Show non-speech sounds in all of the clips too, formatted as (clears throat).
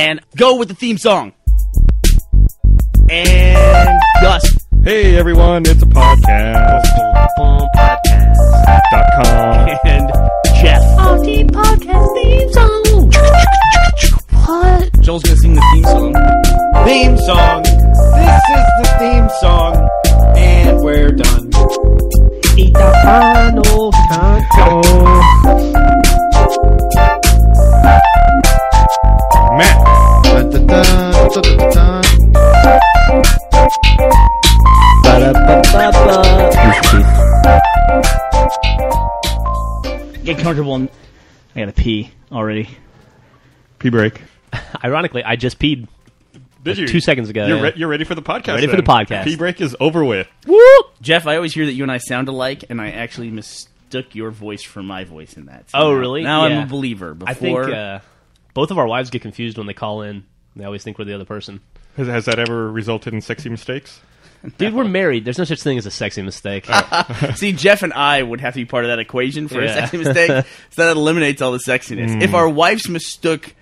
And go with the theme song. And Gus. Hey everyone, it's a podcast. Dot com. (laughs) And Geoff. RT podcast theme song. What? Joel's gonna sing the theme song. theme song. This is the theme song, and we're done. Eat the final countdown. Matt. Get comfortable. And I gotta pee already. Pee break. (laughs) Ironically, I just peed. Did you? two seconds ago, You're, yeah. re- you're ready for the podcast. Ready for the podcast. Pee break is over with. Geoff, I always hear that you and I sound alike, and I actually mistook your voice for my voice in that. So Oh, now- really? Now I'm a believer. Before, I think uh, both of our wives get confused when they call in. They always think we're the other person. Has, has that ever resulted in sexy mistakes? (laughs) Dude, we're married. There's no such thing as a sexy mistake. (laughs) See, Jeff and I would have to be part of that equation for a sexy mistake, (laughs) so that eliminates all the sexiness. If our wives mistook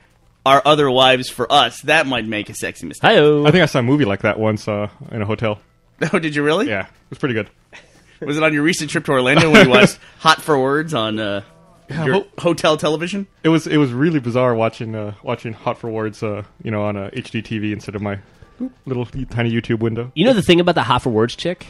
our other wives for us, that might make a sexy mistake. Hi-oh. I think I saw a movie like that once uh, in a hotel. Oh, did you really? Yeah, it was pretty good. Was it on your recent trip to Orlando when you watched Hot for Words on uh, your ho- hotel television? It was it was really bizarre watching uh, watching Hot for Words, uh, you know, on a HD TV instead of my little tiny YouTube window. You know the thing about the hot for words chick?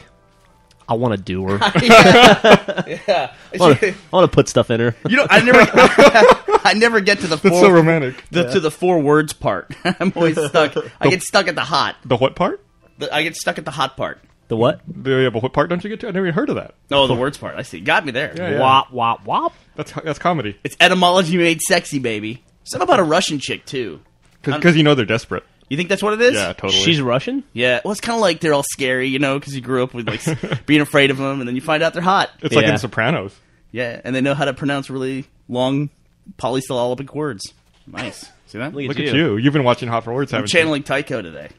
I want to do her. (laughs) (laughs) yeah. I want to put stuff in her. you know, I never, (laughs) I never get to the That's four, so romantic. the, to the four words part. I'm always stuck. I get stuck at the hot. The what part? The, I get stuck at the hot part. The what? The, yeah, but what part don't you get to? I never even heard of that. Oh, the words part. I see. Got me there. Yeah, yeah. Wop, wop, wop. That's that's comedy It's etymology made sexy, baby. Something about a Russian chick too. because you know they're desperate. You think that's what it is? Yeah, totally. She's Russian? Yeah. Well, it's kind of like they're all scary, you know, because you grew up with like (laughs) being afraid of them, and then you find out they're hot. it's like Yeah. in The Sopranos. Yeah, and they know how to pronounce really long polysyllabic words. Nice. See that? Look, Look at you. You've been watching Hot for Words, I'm haven't channeling Tycho today.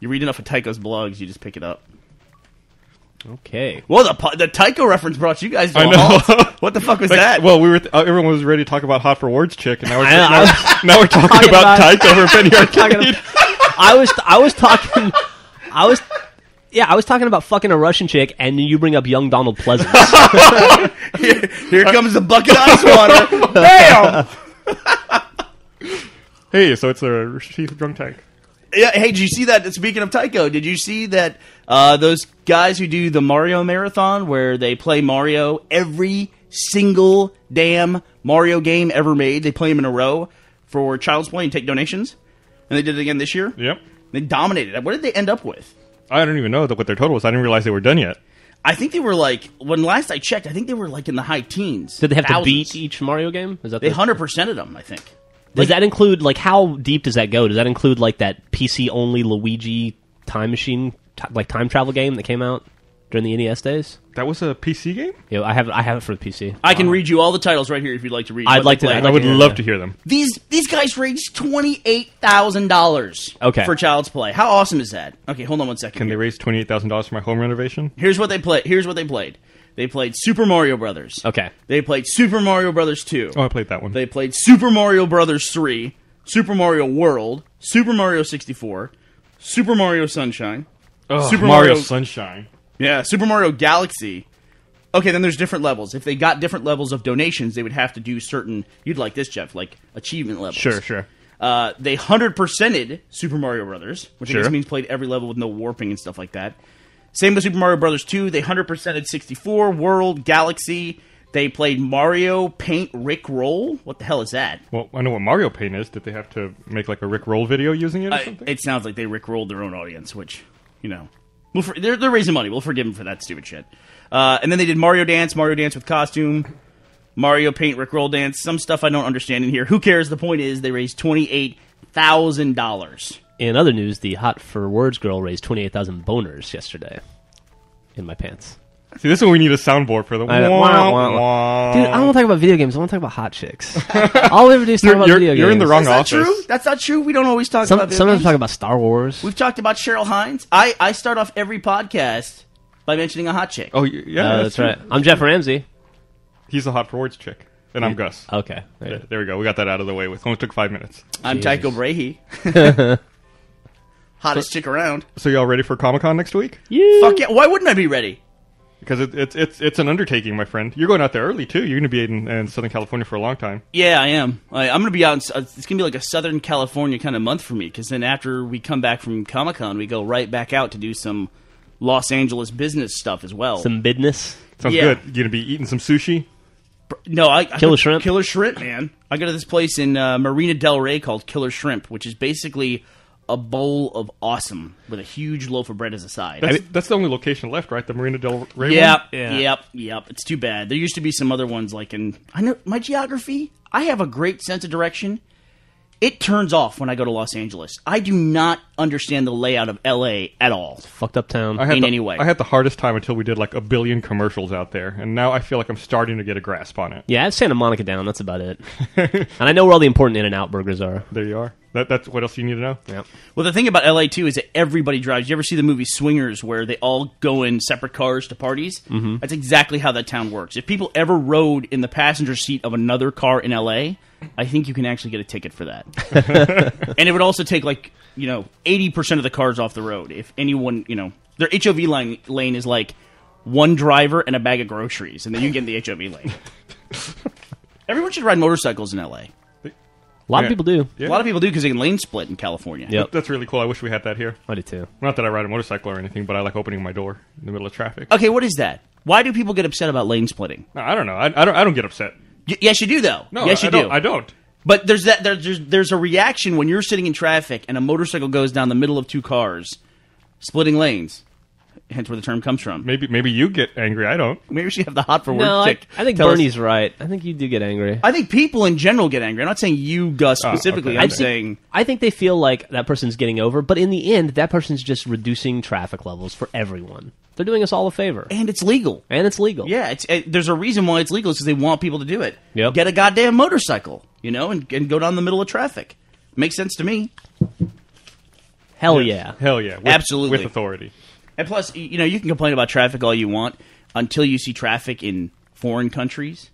You read enough of Tycho's blogs, you just pick it up. Okay. Well, the the Tycho reference brought you guys to I a know. halt. (laughs) What the fuck was? Like, that? Well, we were. Th- everyone was ready to talk about Hot for Words chick, and now we're, now, we're- now we're talking, talking about, about- Tycho for Penny (laughs) Arcade. I was I was talking I was yeah, I was talking about fucking a Russian chick, and you bring up young Donald Pleasence. (laughs) here, here comes the bucket of ice water. Bam! hey, so it's a sheath drunk tank. Yeah, hey, did you see that? Speaking of Tycho, did you see that uh, those guys who do the Mario Marathon, where they play Mario every single damn Mario game ever made, they play them in a row for Child's Play and take donations, and they did it again this year. Yep. They dominated it. What did they end up with? I don't even know what their total was. I didn't realize they were done yet. I think they were like when last I checked, I think they were like in the high teens. Did they have Thousands. to beat each Mario game? Is that They the- hundred percented them, I think. Does that include like how deep does that go? Does that include like that PC only Luigi time machine t- like time travel game that came out during the NES days? That was a PC game. Yeah, I have I have it for the PC. I can uh, read you all the titles right here if you'd like to read. I'd what like they to- played. I'd I like would to hear love that. to hear them. These these guys raised twenty eight thousand dollars. Okay. For Child's Play. How awesome is that? Okay, hold on one second. Can they here. raise twenty eight thousand dollars for my home renovation? Here's what they played. Here's what they played. They played Super Mario Brothers. Okay. They played Super Mario Brothers two. Oh, I played that one. They played Super Mario Brothers three, Super Mario World, Super Mario sixty four, Super Mario Sunshine, Ugh, Super Mario, Mario- Sunshine. yeah, Super Mario Galaxy. Okay, then there's different levels. If they got different levels of donations, they would have to do certain. You'd like this, Geoff, like achievement levels. Sure, sure. Uh, they hundred percented Super Mario Brothers, which I guess means played every level with no warping and stuff like that. Same with Super Mario Brothers 2. They hundred percented sixty four World Galaxy. They played Mario Paint Rick Roll. What the hell is that? Well, I know what Mario Paint is. Did they have to make like a Rick Roll video using it or Uh, something? it sounds like they Rick rolled their own audience, which you know, we'll for, they're they're raising money. We'll forgive them for that stupid shit. Uh, and then they did Mario Dance, Mario Dance with costume, Mario Paint Rick Roll Dance. Some stuff I don't understand in here. Who cares? The point is they raised twenty eight thousand dollars. In other news, the Hot for Words girl raised twenty eight thousand boners yesterday in my pants. See, this is when we need a soundboard for the. I wah, Wah, wah, wah. Dude, I don't want to talk about video games. I want to talk about hot chicks. (laughs) All we ever do is talk You're- about you're- video games. you're in the wrong Is that office. true? That's not true. We don't always talk Some, about. video sometimes games. we talk about Star Wars. We've talked about Cheryl Hines. I, I start off every podcast by mentioning a hot chick. Oh, y- yeah, Uh, that's true. right. I'm Geoff Ramsey. He's the hot for words chick. And I'm Gus. Okay. Yeah, there we go. We got that out of the way. With only took five minutes. I'm Jesus. Tycho Brahe. (laughs) Hottest chick around. So y'all ready for Comic Con next week? Yeah. Fuck yeah! Why wouldn't I be ready? Because it, it's it's it's an undertaking, my friend. You're going out there early too. You're going to be in, in Southern California for a long time. Yeah, I am. I, I'm going to be out. In, uh, it's going to be like a Southern California kind of month for me because then after we come back from Comic Con, we go right back out to do some Los Angeles business stuff as well. Some business. Sounds Yeah. good. You're going to be eating some sushi. no, I, I Killer Shrimp? Killer Shrimp, man. I go to this place in uh, Marina Del Rey called Killer Shrimp, which is basically a bowl of awesome with a huge loaf of bread as a side. That's, that's the only location left, right? The Marina Del Rey. Yep, one? Yeah. yep, yep. It's too bad. There used to be some other ones like in I know my geography. I have a great sense of direction. It turns off when I go to Los Angeles. I do not understand the layout of LA at all. Fucked up town. I had in the, any way. I had the hardest time until we did like a billion commercials out there, and now I feel like I'm starting to get a grasp on it. yeah, I have Santa Monica down. That's about it. (laughs) and I know where all the important In and Out burgers are. There you are. That, that's what else you need to know. Yep. Well, the thing about LA too is that everybody drives. You ever see the movie Swingers, where they all go in separate cars to parties? Mm-hmm. That's exactly how that town works. If people ever rode in the passenger seat of another car in LA, I think you can actually get a ticket for that. (laughs) and it would also take like you know eighty percent of the cars off the road if anyone you know their HOV line lane is like one driver and a bag of groceries, and then you get in the HOV lane. (laughs) Everyone should ride motorcycles in LA. A lot Yeah. of people do. Yeah. A lot of people do because they can lane split in California. Yep. That's really cool. I wish we had that here. I do too. Not that I ride a motorcycle or anything, but I like opening my door in the middle of traffic. Okay, what is that? Why do people get upset about lane splitting? I don't know. I, I don't. I don't get upset. Y- yes, you do though. No, yes, I, you I do. Don't, I don't. But there's that there's, there's there's a reaction when you're sitting in traffic and a motorcycle goes down the middle of two cars, splitting lanes. Hence where the term comes from. Maybe maybe you get angry. I don't. Maybe we should have the hot for word No, I, chick. I think tell us- Burnie's right. I think you do get angry. I think people in general get angry. I'm not saying you, Gus, ah, specifically. okay. I'm I think- saying I think they feel like that person's getting over, but in the end, that person's just reducing traffic levels for everyone. They're doing us all a favor, and it's legal. and it's legal. Yeah, it's it, there's a reason why it's legal because they want people to do it. Yep. Get a goddamn motorcycle, you know, and, and go down the middle of traffic. Makes sense to me. Hell yeah. Hell yeah. With, Absolutely. With authority. And plus, you know, you can complain about traffic all you want until you see traffic in foreign countries.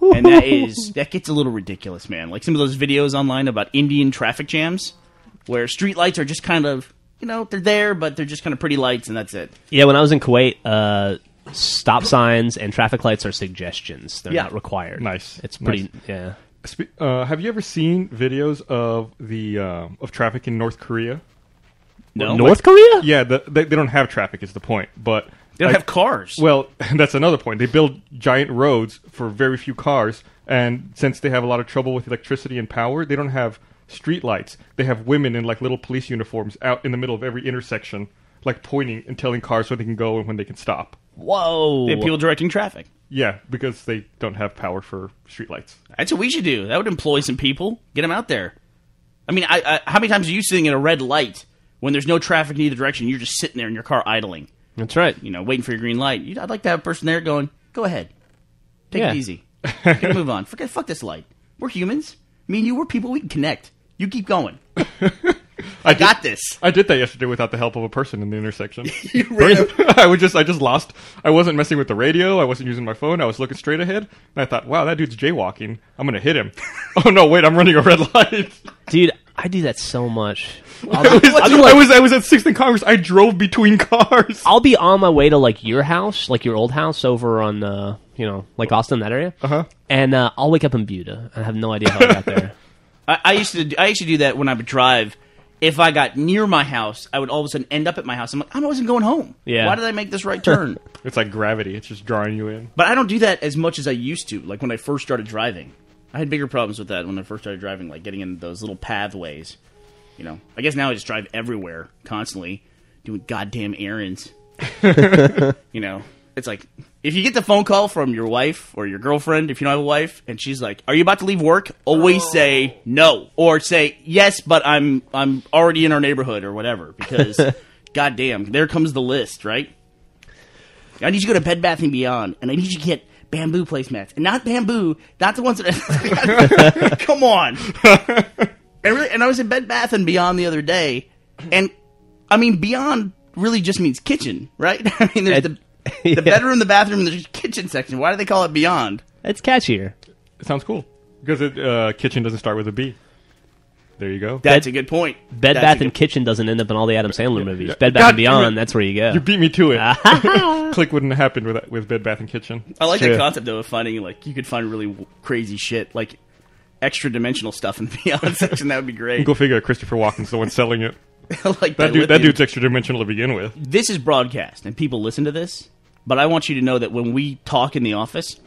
And that is (laughs) that gets a little ridiculous, man. Like some of those videos online about Indian traffic jams where streetlights are just kind of, you know, they're there, but they're just kind of pretty lights and that's it. Yeah, when I was in Kuwait, uh, stop signs and traffic lights are suggestions. They're Yeah. not required. Nice. It's pretty. Nice. Yeah. Spe- uh, have you ever seen videos of the uh, of traffic in North Korea? No. North Korea? Yeah, the, they, they don't have traffic. Is the point? But They don't I- have cars. Well, (laughs) that's another point. They build giant roads for very few cars, and since they have a lot of trouble with electricity and power, they don't have street lights. They have women in like little police uniforms out in the middle of every intersection, like pointing and telling cars when they can go and when they can stop. Whoa. They have people directing traffic. Yeah, because they don't have power for streetlights. That's what we should do. That would employ some people. Get them out there. I mean, I, I, how many times are you sitting in a red light when there's no traffic in either direction? You're just sitting there in your car idling, That's right. you know, waiting for your green light. You'd, I'd like to have a person there going, "Go ahead, take Yeah. it easy, (laughs) a move on. Forget, fuck this light. We're humans. Me and you, we're people. We can connect. You keep going. (laughs) I got this. I did that yesterday without the help of a person in the intersection. (laughs) I would just I just lost. I wasn't messing with the radio. I wasn't using my phone. I was looking straight ahead, and I thought, "Wow, that dude's jaywalking. I'm gonna hit him." oh no, wait, I'm running a red light. Dude, I do that so much. (laughs) I'll I was, I'll like, I was I was at Sixth and Congress. I drove between (laughs) cars. I'll be on my way to like your house, like your old house over on, uh, you know, like Austin, that area. Uh-huh. And uh, I'll wake up in Buda. I have no idea how I got there. (laughs) I, I used to. I used to do that when I would drive. If I got near my house, I would all of a sudden end up at my house. I'm like, I wasn't going home. Yeah. Why did I make this right turn? It's like gravity. It's just drawing you in. But I don't do that as much as I used to. Like when I first started driving, I had bigger problems with that when I first started driving, like getting in those little pathways. You know, I guess now I just drive everywhere constantly, doing goddamn errands. (laughs) you know, it's like if you get the phone call from your wife or your girlfriend, if you don't have a wife, and she's like, "Are you about to leave work?" Always oh. say no, or say yes, but I'm I'm already in our neighborhood or whatever. Because, (laughs) goddamn, there comes the list, right? I need you to go to Bed Bath and Beyond, and I need you to get bamboo placemats, and not bamboo, not the ones that. (laughs) Come on. (laughs) And really, and I was in Bed Bath and Beyond the other day, and I mean Beyond really just means kitchen, right? (laughs) I mean, there's Ed- the the bedroom, the bathroom, and there's a kitchen section. Why do they call it Beyond? It's catchier. It sounds cool because it, uh, kitchen doesn't start with a B. There you go. That's a good point. Bed That's Bath a and good- Kitchen doesn't end up in all the Adam Sandler movies. yeah. Bed Bath God and damn Beyond, it. that's where you go. You beat me to it. (laughs) (laughs) Click wouldn't have happened with with Bed Bath and Kitchen. I like Yeah. the concept though of finding like you could find really w- crazy shit like extra dimensional stuff in the (laughs) Beyond section. That would be great. Go figure. Christopher Walken's the one selling it. like That dude. That lithium. dude's extra dimensional to begin with. This is broadcast and people listen to this, but I want you to know that when we talk in the office,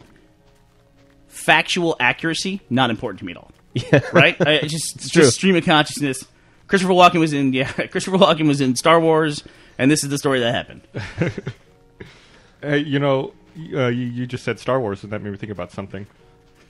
factual accuracy not important to me at all. Yeah. right? I, (laughs) it's just it's true. just stream of consciousness. Christopher Walken was in yeah. (laughs) Christopher Walken was in Star Wars, and this is the story that happened. (laughs) Hey, you know, uh, you, you just said Star Wars, and that made me think about something.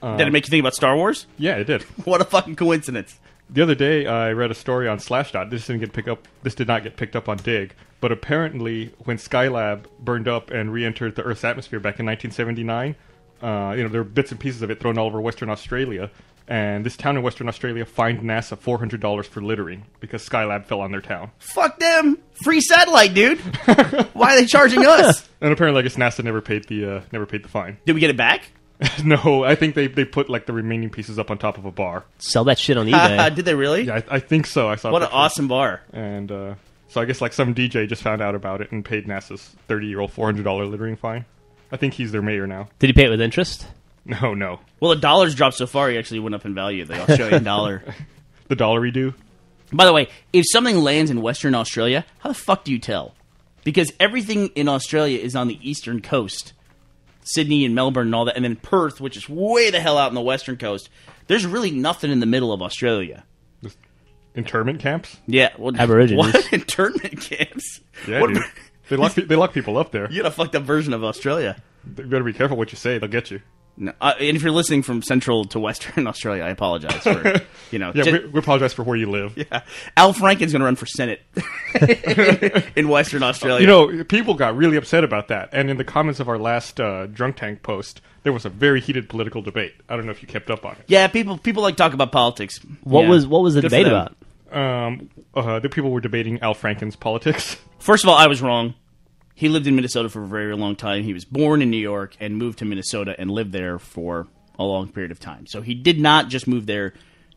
Did it make you think about Star Wars? Yeah, it did. What a fucking coincidence! The other day, I read a story on Slashdot. This didn't get picked up. This did not get picked up on Digg. But apparently, when Skylab burned up and re-entered the Earth's atmosphere back in 1979, uh, you know there were bits and pieces of it thrown all over Western Australia. And this town in Western Australia fined NASA four hundred dollars for littering because Skylab fell on their town. Fuck them! Free satellite, dude. (laughs) Why are they charging us? And apparently, I guess NASA never paid the uh, never paid the fine. Did we get it back? (laughs) no, I think they, they put like the remaining pieces up on top of a bar. Sell that shit on (laughs) eBay. Did they really? Yeah, I, I think so. I saw. What an pictures. awesome bar. And uh, so I guess like some DJ just found out about it and paid NASA's thirty-year-old four hundred dollar littering fine. I think he's their mayor now. Did he pay it with interest? (laughs) No, no, Well, the dollar's dropped so far, he actually went up in value. The Australian (laughs) dollar. the dollar we do. By the way, if something lands in Western Australia, how the fuck do you tell? Because everything in Australia is on the eastern coast, Sydney and Melbourne and all that, and then Perth, which is way the hell out on the western coast. There's really nothing in the middle of Australia. Internment camps. Yeah, well, (laughs) Aborigines. What internment camps? Yeah, What- dude. They lock they lock people up there. You got a fucked up version of Australia. You better be careful what you say; they'll get you. No, uh, and if you're listening from Central to Western (laughs) Australia, I apologize for (laughs) you know. Yeah, ju- we, we apologize for where you live. Yeah, Al Franken's going to run for Senate (laughs) in Western Australia. You know, people got really upset about that, and in the comments of our last uh, drunk tank post, there was a very heated political debate. I don't know if you kept up on it. yeah, people people like talk about politics. What Yeah. was what was the Good debate about? Um, uh, the people were debating Al Franken's politics. First of all, I was wrong. He lived in Minnesota for a very long time. He was born in New York and moved to Minnesota and lived there for a long period of time. So he did not just move there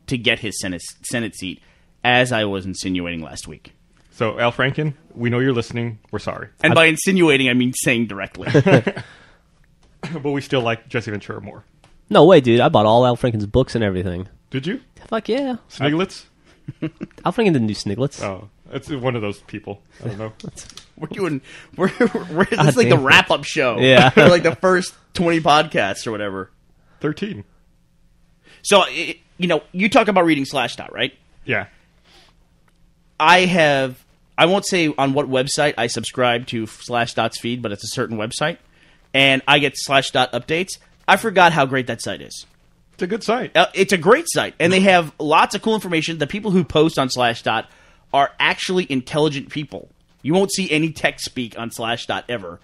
to get his Senate Senate seat, as I was insinuating last week. So, Al Franken, we know you're listening. We're sorry, And by insinuating, I mean saying directly. (laughs) but we still like Jesse Ventura more. No way, dude. I bought all Al Franken's books and everything. Did you? Fuck yeah. Sniglets? Al Franken didn't do Sniglets. Oh, it's one of those people. I don't know. (laughs) we're doing we're, we're this is like the wrap up show. Yeah. (laughs) Or like the first twenty podcasts or whatever. 13. So it, you know, you talk about reading Slashdot, right? Yeah. I have. I won't say on what website I subscribe to Slashdot's feed, but it's a certain website, and I get Slashdot updates. I forgot how great that site is. It's a good site. Uh, it's a great site, and they have lots of cool information. The people who post on Slashdot are actually intelligent people. You won't see any tech speak on Slashdot ever.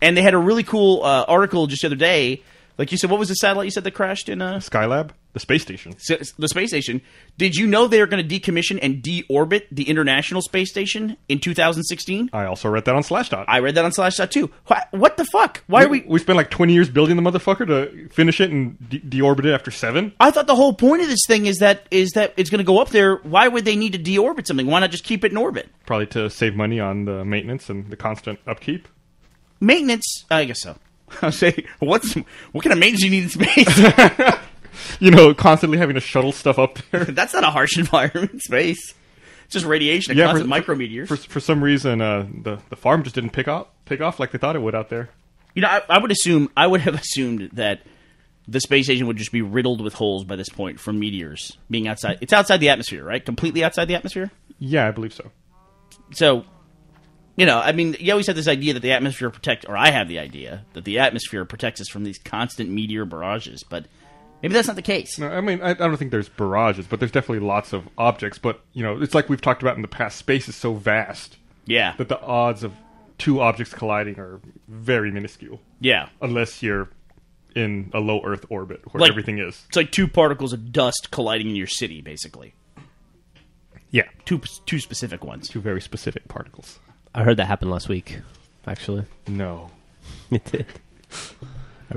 And they had a really cool uh, article just the other day. Like you said, what was the satellite you said that crashed in uh, Skylab, the space station. s- the space station? Did you know they are going to decommission and deorbit the International Space Station in 2016? I also read that on Slashdot. I read that on Slashdot too. What, what the fuck? Why are we? we spent like 20 years building the motherfucker to finish it and de- deorbit it after seven. I thought the whole point of this thing is that is that it's going to go up there. Why would they need to deorbit something? Why not just keep it in orbit? Probably to save money on the maintenance and the constant upkeep. Maintenance, I guess so. (laughs) I'll say, what's what kind of maintenance do you need in space? (laughs) You know, constantly having to shuttle stuff up there. (laughs) That's not a harsh (laughs) environment space. It's just radiation Yeah, constant for- micrometeors. For, for some reason, uh, the the farm just didn't pick off pick off like they thought it would out there. you know, I, I would assume I would have (laughs) assumed that the space station would just be riddled with holes by this point from meteors being outside. It's outside the atmosphere, right? Completely outside the atmosphere. Yeah, I believe so. So, you know, I mean, you always have this idea that the atmosphere protect, or I have the idea that the atmosphere protects us from these constant meteor barrages, but maybe that's not the case. No, I mean, I, I don't think there's barrages, but there's definitely lots of objects. But you know, it's like we've talked about in the past. Space is so vast Yeah, that the odds of two objects colliding are very minuscule, yeah. unless you're in a low Earth orbit where Like- everything is. It's like two particles of dust colliding in your city, basically. Yeah, Two two specific ones. two very specific particles. I heard that happened last week. Actually, No, (laughs) it did.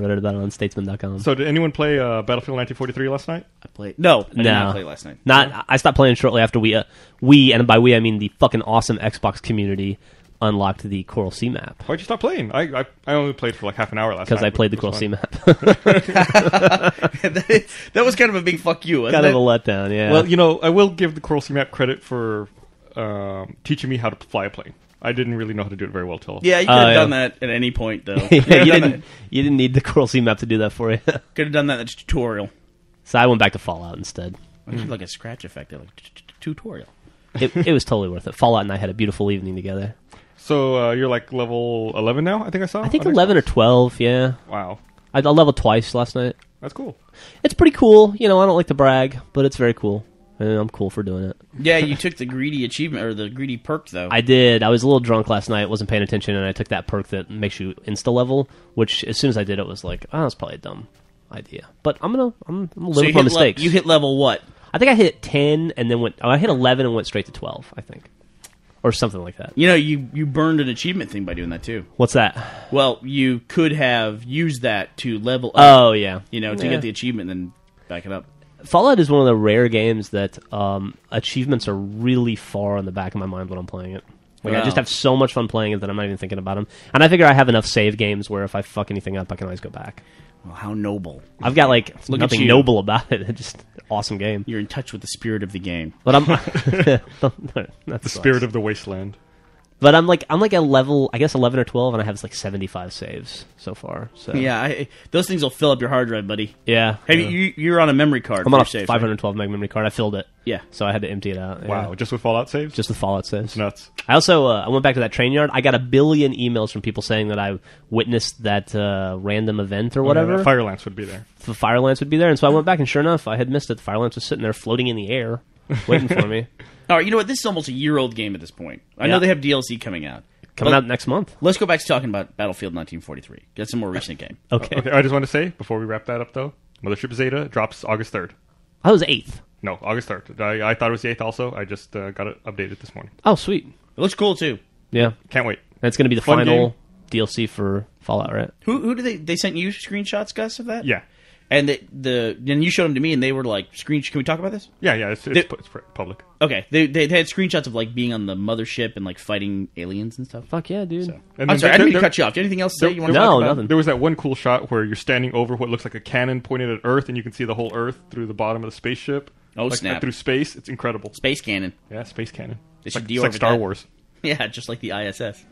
I wrote about it on Statesman.com. So did anyone play uh, Battlefield 1943 last night? I played. No, I did No. not play last night. Not. I stopped playing shortly after we, uh, we, and by we I mean the fucking awesome Xbox community unlocked the Coral Sea map Why'd you stop playing? I I, I only played for like half an hour last night. because I played the Coral fun. Sea map. (laughs) (laughs) that was kind of a big fuck you. Wasn't kind of it? a letdown. Yeah. Well, you know, I will give the Coral Sea Map credit for um, teaching me how to fly a plane. I didn't really know how to do it very well till yeah, you could have yeah. done that at any point though. (laughs) yeah, you (laughs) didn't. You didn't need the Coral Sea map to do that for you. (laughs) Could have done that in the tutorial. so I went back to Fallout instead. Like a scratch effect, like t- t- tutorial. It, it was totally worth it. Fallout and I had a beautiful evening together. So uh, you're like level 11 now. I think I saw. I think on eleven or twelve. Yeah, Wow, I, I leveled twice last night. that's cool. It's pretty cool. You know, I don't like to brag, but it's very cool, and I'm cool for doing it. Yeah, you (laughs) took the greedy achievement or the greedy perk though. I did. I was a little drunk last night, wasn't paying attention, and I took that perk that makes you insta level. Which, as soon as I did it, was like, oh, that's probably a dumb idea. But I'm gonna, I'm, I'm gonna so live you with my hit, le- mistakes. you hit level what? I think I hit ten, and then went. Oh, I hit eleven and went straight to twelve. I think, or something like that. You know, you you burned an achievement thing by doing that too. What's that? Well, you could have used that to level up. Oh yeah, you know, to Yeah. get the achievement and then back it up. Fallout is one of the rare games that um, achievements are really far on the back of my mind when I'm playing it. Like I just have so much fun playing it that I'm not even thinking about them. And I figure I have enough save games where if I fuck anything up, I can always go back. Well, how noble! I've got like Look nothing noble about it. (laughs) It's just awesome game. You're in touch with the spirit of the game. But I'm (laughs) (laughs) The spirit of the wasteland. But I'm like I'm like a level I guess 11 or 12, and I have like 75 saves so far. So Yeah, I, those things will fill up your hard drive, buddy. yeah. Have you, you? You're on a memory card. I'm on a your saves, right? 512 meg memory card. I filled it, Yeah. so I had to empty it out. yeah. Wow, just with Fallout saves. just with Fallout saves. nuts. I also uh, I went back to that train yard. I got a billion emails from people saying that I witnessed that uh, random event or whatever. Oh, yeah, Fire Lance would be there. the fire lance would be there, and so I went back, and sure enough, I had missed it. The fire lance was sitting there, floating in the air, waiting for me. (laughs) All right. You know what? This is almost a year old game at this point. I Yeah. know they have DLC coming out. Coming But out next month. Let's go back to talking about Battlefield 1943. That's a more recent game. (laughs) Okay. Okay, I just want to say before we wrap that up though, Mothership Zeta drops August 3rd. I was eighth. No, August 3rd. I, I thought it was the 8th also. I just uh, got it updated this morning. Oh, sweet. It looks cool too. Yeah, Can't wait. and it's going to be the Fun final DLC for Fallout, right? Who who did they they sent you screenshots, Gus, of that? Yeah. And the the then you showed them to me, and they were like screen. Can we talk about this? Yeah, yeah, it's, it's, They- pu- it's public. Okay, they, they they had screenshots of like being on the mothership and like fighting aliens and stuff. Fuck yeah, dude. So. And I'm then sorry, I there- didn't mean to there- cut you off. Do you have anything else to say? You want there to No, was- nothing. There was that one cool shot where you're standing over what looks like a cannon pointed at Earth, and you can see the whole Earth through the bottom of the spaceship. Oh, like, snap. Through space, it's incredible. space cannon? Yeah, space cannon. They It's should like, it's like deorbit Star that. Wars. (laughs) Yeah, just like the ISS.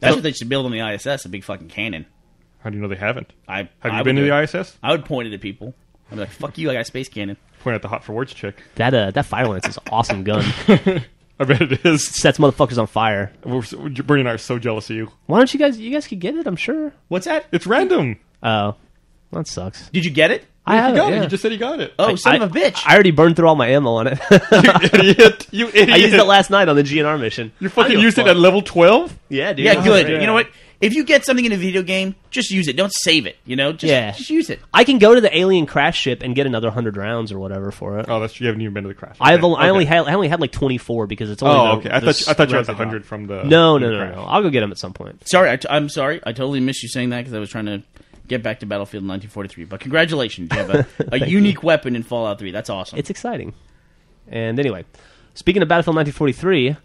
That's what they should build on the ISS, a big fucking cannon. How do you know they haven't? I Have I you been to the. ISS? I would point it at people. I'd be like, "Fuck you! I got a space cannon." Point at the hot for words chick. That uh, that fire lance is an awesome gun. (laughs) I bet it is. Sets motherfuckers on fire. We're, so- Burnie and I are so jealous of you. Why don't you guys? You guys could get it. I'm sure. What's that? It's random. Oh, that sucks. Did you get it? I have you got it. it. yeah. You just said you got it. Oh, son I- of a bitch! I already burned through all my ammo on it. (laughs) you (laughs) idiot. You idiot. I used it last night on the GNR mission. You fucking don't used it fuck. at level 12? Yeah, dude. yeah, good. yeah. You know what? If you get something in a video game, just use it. Don't save it. You know, just, Yeah. just use it. I can go to the alien crash ship and get another hundred rounds or whatever for it. Oh, that's you haven't even been to the crash. I've Okay. only, I only Okay. had I only had like twenty four because it's only. Oh, the- okay. I the thought you, I thought you had rounds the they drop. hundred from the. No, from no, the no, crash. no. I'll go get them at some point. Sorry, I t- I'm sorry. I totally missed you saying that because I was trying to get back to Battlefield 1943. But congratulations, you have a, (laughs) a unique weapon in Fallout 3. That's awesome. It's exciting. And anyway, speaking of Battlefield 1943,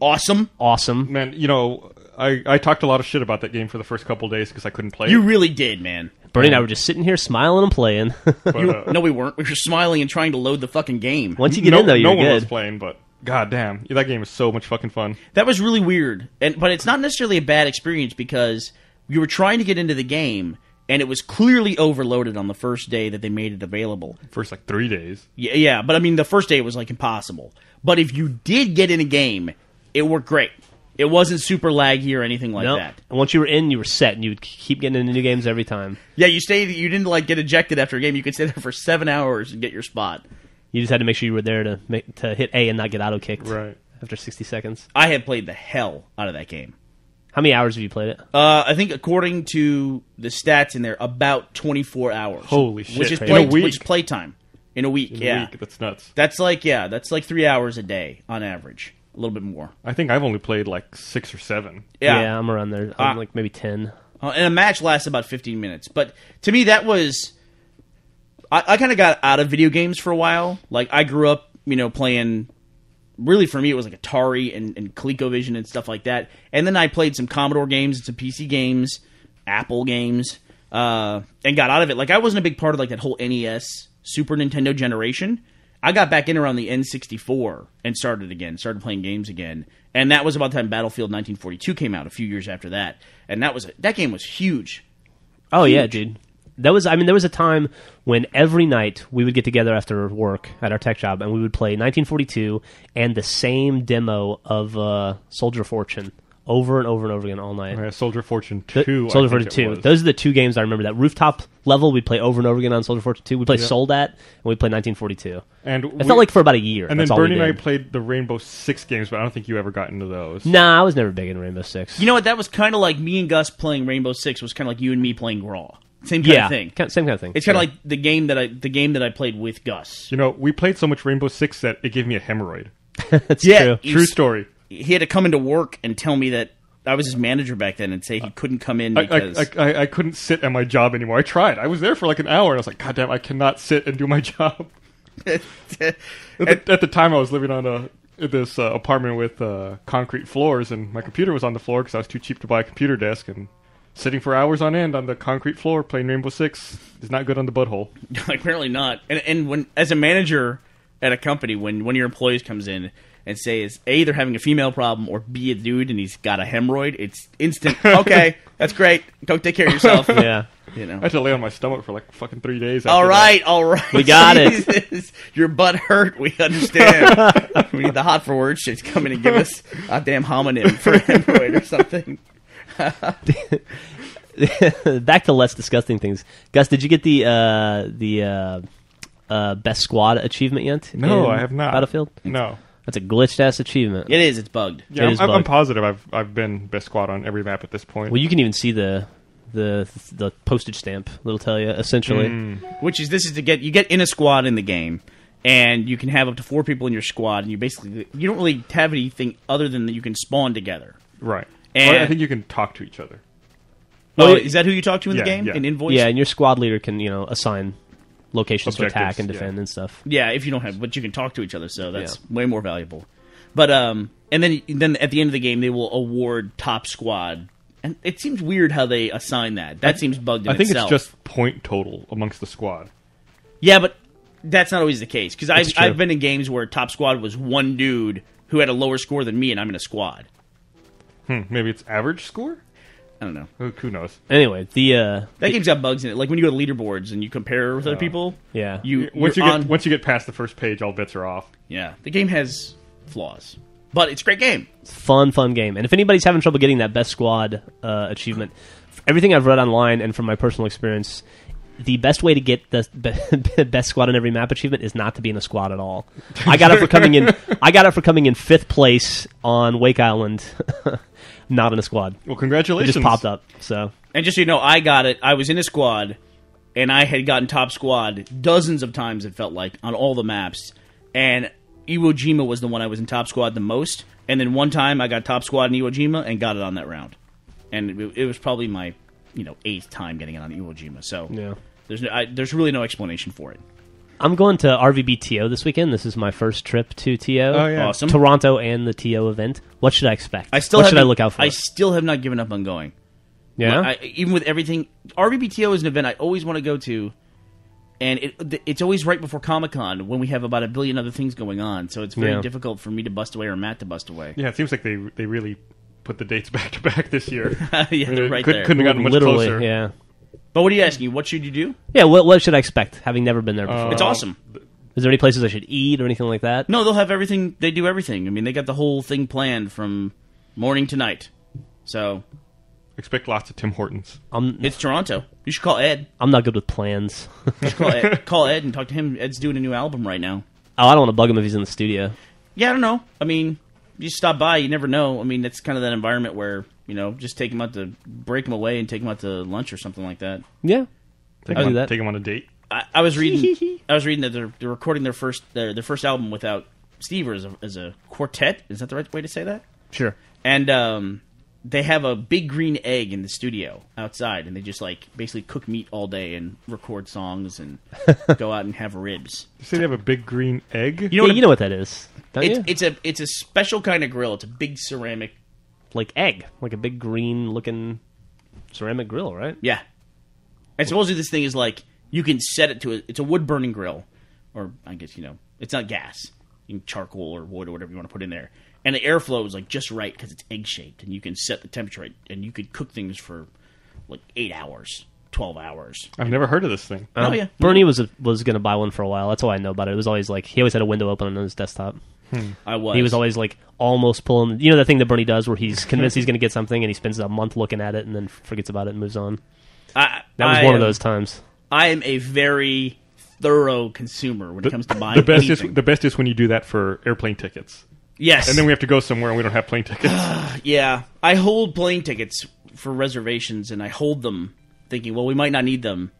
awesome. awesome. Man, you know, I, I talked a lot of shit about that game for the first couple days because I couldn't play it. You it. really did, man. Burnie and I were just sitting here smiling and playing. (laughs) But, uh, No, we weren't. We were smiling and trying to load the fucking game. Once you get no, in though, no you're no one was playing, but god damn, that game is so much fucking fun. That was really weird. And but it's not necessarily a bad experience because you were trying to get into the game and it was clearly overloaded on the first day that they made it available. First like three days. Yeah, yeah, but I mean the first day it was like impossible. But if you did get in a game, it worked great. It wasn't super laggy or anything like Nope. that. And once you were in, you were set, and you would keep getting into new games every time. Yeah, you stayed. You didn't like get ejected after a game. You could stay there for seven hours and get your spot. You just had to make sure you were there to make, to hit A and not get auto kicked Right. after 60 seconds. I had played the hell out of that game. How many hours have you played it? Uh, I think according to the stats in there, about twenty four hours. Holy shit. Which is In play, a week. which is playtime in a week. In a yeah, week. That's nuts. that's like yeah, that's like three hours a day on average. A little bit more. I think I've only played like six or seven. Yeah, I'm around there. I'm Ah. like maybe 10. Uh, and a match lasts about 15 minutes. But to me, that was. I, I kind of got out of video games for a while. Like, I grew up, you know, playing. Really, for me, it was like Atari and, and ColecoVision and stuff like that. And then I played some Commodore games and some PC games, Apple games, uh, and got out of it. Like, I wasn't a big part of like that whole NES, Super Nintendo generation. I got back in around the N64 and started again, started playing games again. And that was about the time Battlefield 1942 came out a few years after that. And that was that game was huge. Oh yeah, dude. That was I mean there was a time when every night we would get together after work at our tech job and we would play 1942 and the same demo of uh, Soldier Fortune over and over and over again all night. Yeah, Soldier Fortune two. I Soldier think Fortune it 2. was. Those are the two games I remember. That rooftop level we'd play over and over again on Soldier Fortune 2. We play Soldat and we play 1942. and It we- felt like for about a year. And then That's all we Burnie and I played the Rainbow Six games, but I don't think you ever got into those. Nah, I was never big in Rainbow Six. You know what? That was kind of like me and Gus playing Rainbow Six was kind of like you and me playing Raw. Same kind yeah, of thing. Kind- same kind of thing. It's kind of Yeah. like the game that I the game that I played with Gus. You know, we played so much Rainbow Six that it gave me a hemorrhoid. (laughs) That's Yeah. true. True story. He had to come into work and tell me that I was his manager back then and say he couldn't come in I, because I, I, I couldn't sit at my job anymore. I tried. I was there for like an hour, and I was like, God damn, I cannot sit and do my (laughs) job. (laughs) At the, at the time, I was living on a this uh, apartment with uh, concrete floors, and my computer was on the floor because I was too cheap to buy a computer desk. And sitting for hours on end on the concrete floor playing Rainbow Six is not good on the butthole. (laughs) apparently not. And and when as a manager at a company, when one of your employees comes in and says a they're having a female problem or b a dude and he's got a hemorrhoid, it's instant. (laughs) Okay, that's great. Go take care of yourself. (laughs) Yeah. You know. I had to lay on my stomach for like fucking three days. All after that. right, all right. We got it. it. Your butt hurt. We understand. we need the hot for word shit to come in and give us a damn homonym for hemorrhoid or something. (laughs) Back to less disgusting things. Gus, did you get the uh, the uh, uh, best squad achievement yet? No, I have not. Battlefield. No. That's a glitched ass achievement. It is. It's bugged. Yeah, It I'm, is I'm, I'm positive I've I've been best squad on every map at this point. Well, you can even see the the the postage stamp. It'll tell you essentially. Mm. Which is this is to get you get in a squad in the game, and you can have up to four people in your squad, and you basically you don't really have anything other than that you can spawn together. right. And- Well, I think you can talk to each other. Oh, yeah. is that who you talk to in Yeah, the game? yeah. In invoice? Yeah, and your squad leader can you know assign locations to attack and yeah. defend and stuff. Yeah, if you don't have, but you can talk to each other, so that's Yeah. way more valuable. But um, and then then at the end of the game, they will award top squad, and it seems weird how they assign that. That seems bugged. In I think itself. it's just point total amongst the squad. yeah, but that's not always the case because I've true. I've been in games where top squad was one dude who had a lower score than me, and I'm in a squad. Hmm, maybe it's average score. I don't know. Who, who knows? Anyway, the uh, That game's got bugs in it. Like when you go to leaderboards and you compare with other people. yeah, You Once you you're get on- once you get past the first page, all bets are off. yeah, the game has flaws, but it's a great game. fun, fun game. And if anybody's having trouble getting that best squad uh, achievement, everything I've read online and from my personal experience, the best way to get the be- (laughs) best squad in every map achievement is not to be in a squad at all. I got it for coming in. (laughs) I got it for coming in fifth place on Wake Island, (laughs) not in a squad. Well, It congratulations! just popped up. So And just so you know, I got it. I was in a squad, and I had gotten top squad dozens of times. It felt like on all the maps, and Iwo Jima was the one I was in top squad the most. And then one time I got top squad in Iwo Jima and got it on that round, and it, it was probably my you know eighth time getting it on Iwo Jima. So yeah. there's no, I, there's really no explanation for it. I'm going to RVBTO this weekend. This is my first trip to TO. Oh, yeah. Awesome. Toronto and the TO event. What should I expect? I still what should I look out for? I still have not given up on going. yeah, I, even with everything, RVBTO is an event I always want to go to, and it, it's always right before Comic Con when we have about a billion other things going on. So it's very Yeah. difficult for me to bust away or Matt to bust away. Yeah, it seems like they they really put the dates (laughs) back to back this year. (laughs) yeah, they're right Could, there. Couldn't have gotten much literally, closer. yeah. But what are you asking? What should you do? Yeah, what, what should I expect, having never been there before? Uh, It's awesome. Is there any places I should eat or anything like that? No, they'll have everything. They do everything. I mean, they got the whole thing planned from morning to night. So Expect lots of Tim Hortons. I'm it's Toronto. You should call Ed. I'm not good with plans. You should call Ed, (laughs) call Ed and talk to him. Ed's doing a new album right now. oh, I don't want to bug him if he's in the studio. Yeah, I don't know. I mean, you stop by. You never know. I mean, it's kind of that environment where you know, just take him out to break him away and take him out to lunch or something like that. Yeah, Take I'll them on, that. Take them on a date. I, I was reading. (laughs) I was reading that they're, they're recording their first their, their first album without Steve as a, as a quartet. Is that the right way to say that? Sure. And um, they have a big green egg in the studio outside, and they just like basically cook meat all day and record songs and (laughs) go out and have ribs. You say they have a big green egg? You know yeah, what? you know what that is, it's, it's a it's a special kind of grill. It's a big ceramic. Like egg, like a big green looking ceramic grill, right? Yeah, and supposedly this thing is like you can set it to a. It's a wood burning grill, or I guess you know it's not gas. You can charcoal or wood or whatever you want to put in there, and the airflow is like just right because it's egg shaped, and you can set the temperature right, and you could cook things for like eight hours, twelve hours. I've never heard of this thing. Oh, yeah. Burnie was was going to buy one for a while. That's all I know about it. It was always like he always had a window open on his desktop. Hmm. I was. He was always like almost pulling. You know the thing that Burnie does, where he's convinced he's going to get something and he spends a month looking at it and then forgets about it and moves on. I, That was I one of those times. I am a very thorough consumer when it comes to buying The best is the best is when you do that for airplane tickets, yes, and then we have to go somewhere and we don't have plane (sighs) tickets. Yeah, I hold plane tickets for reservations, and I hold them thinking, well, we might not need them,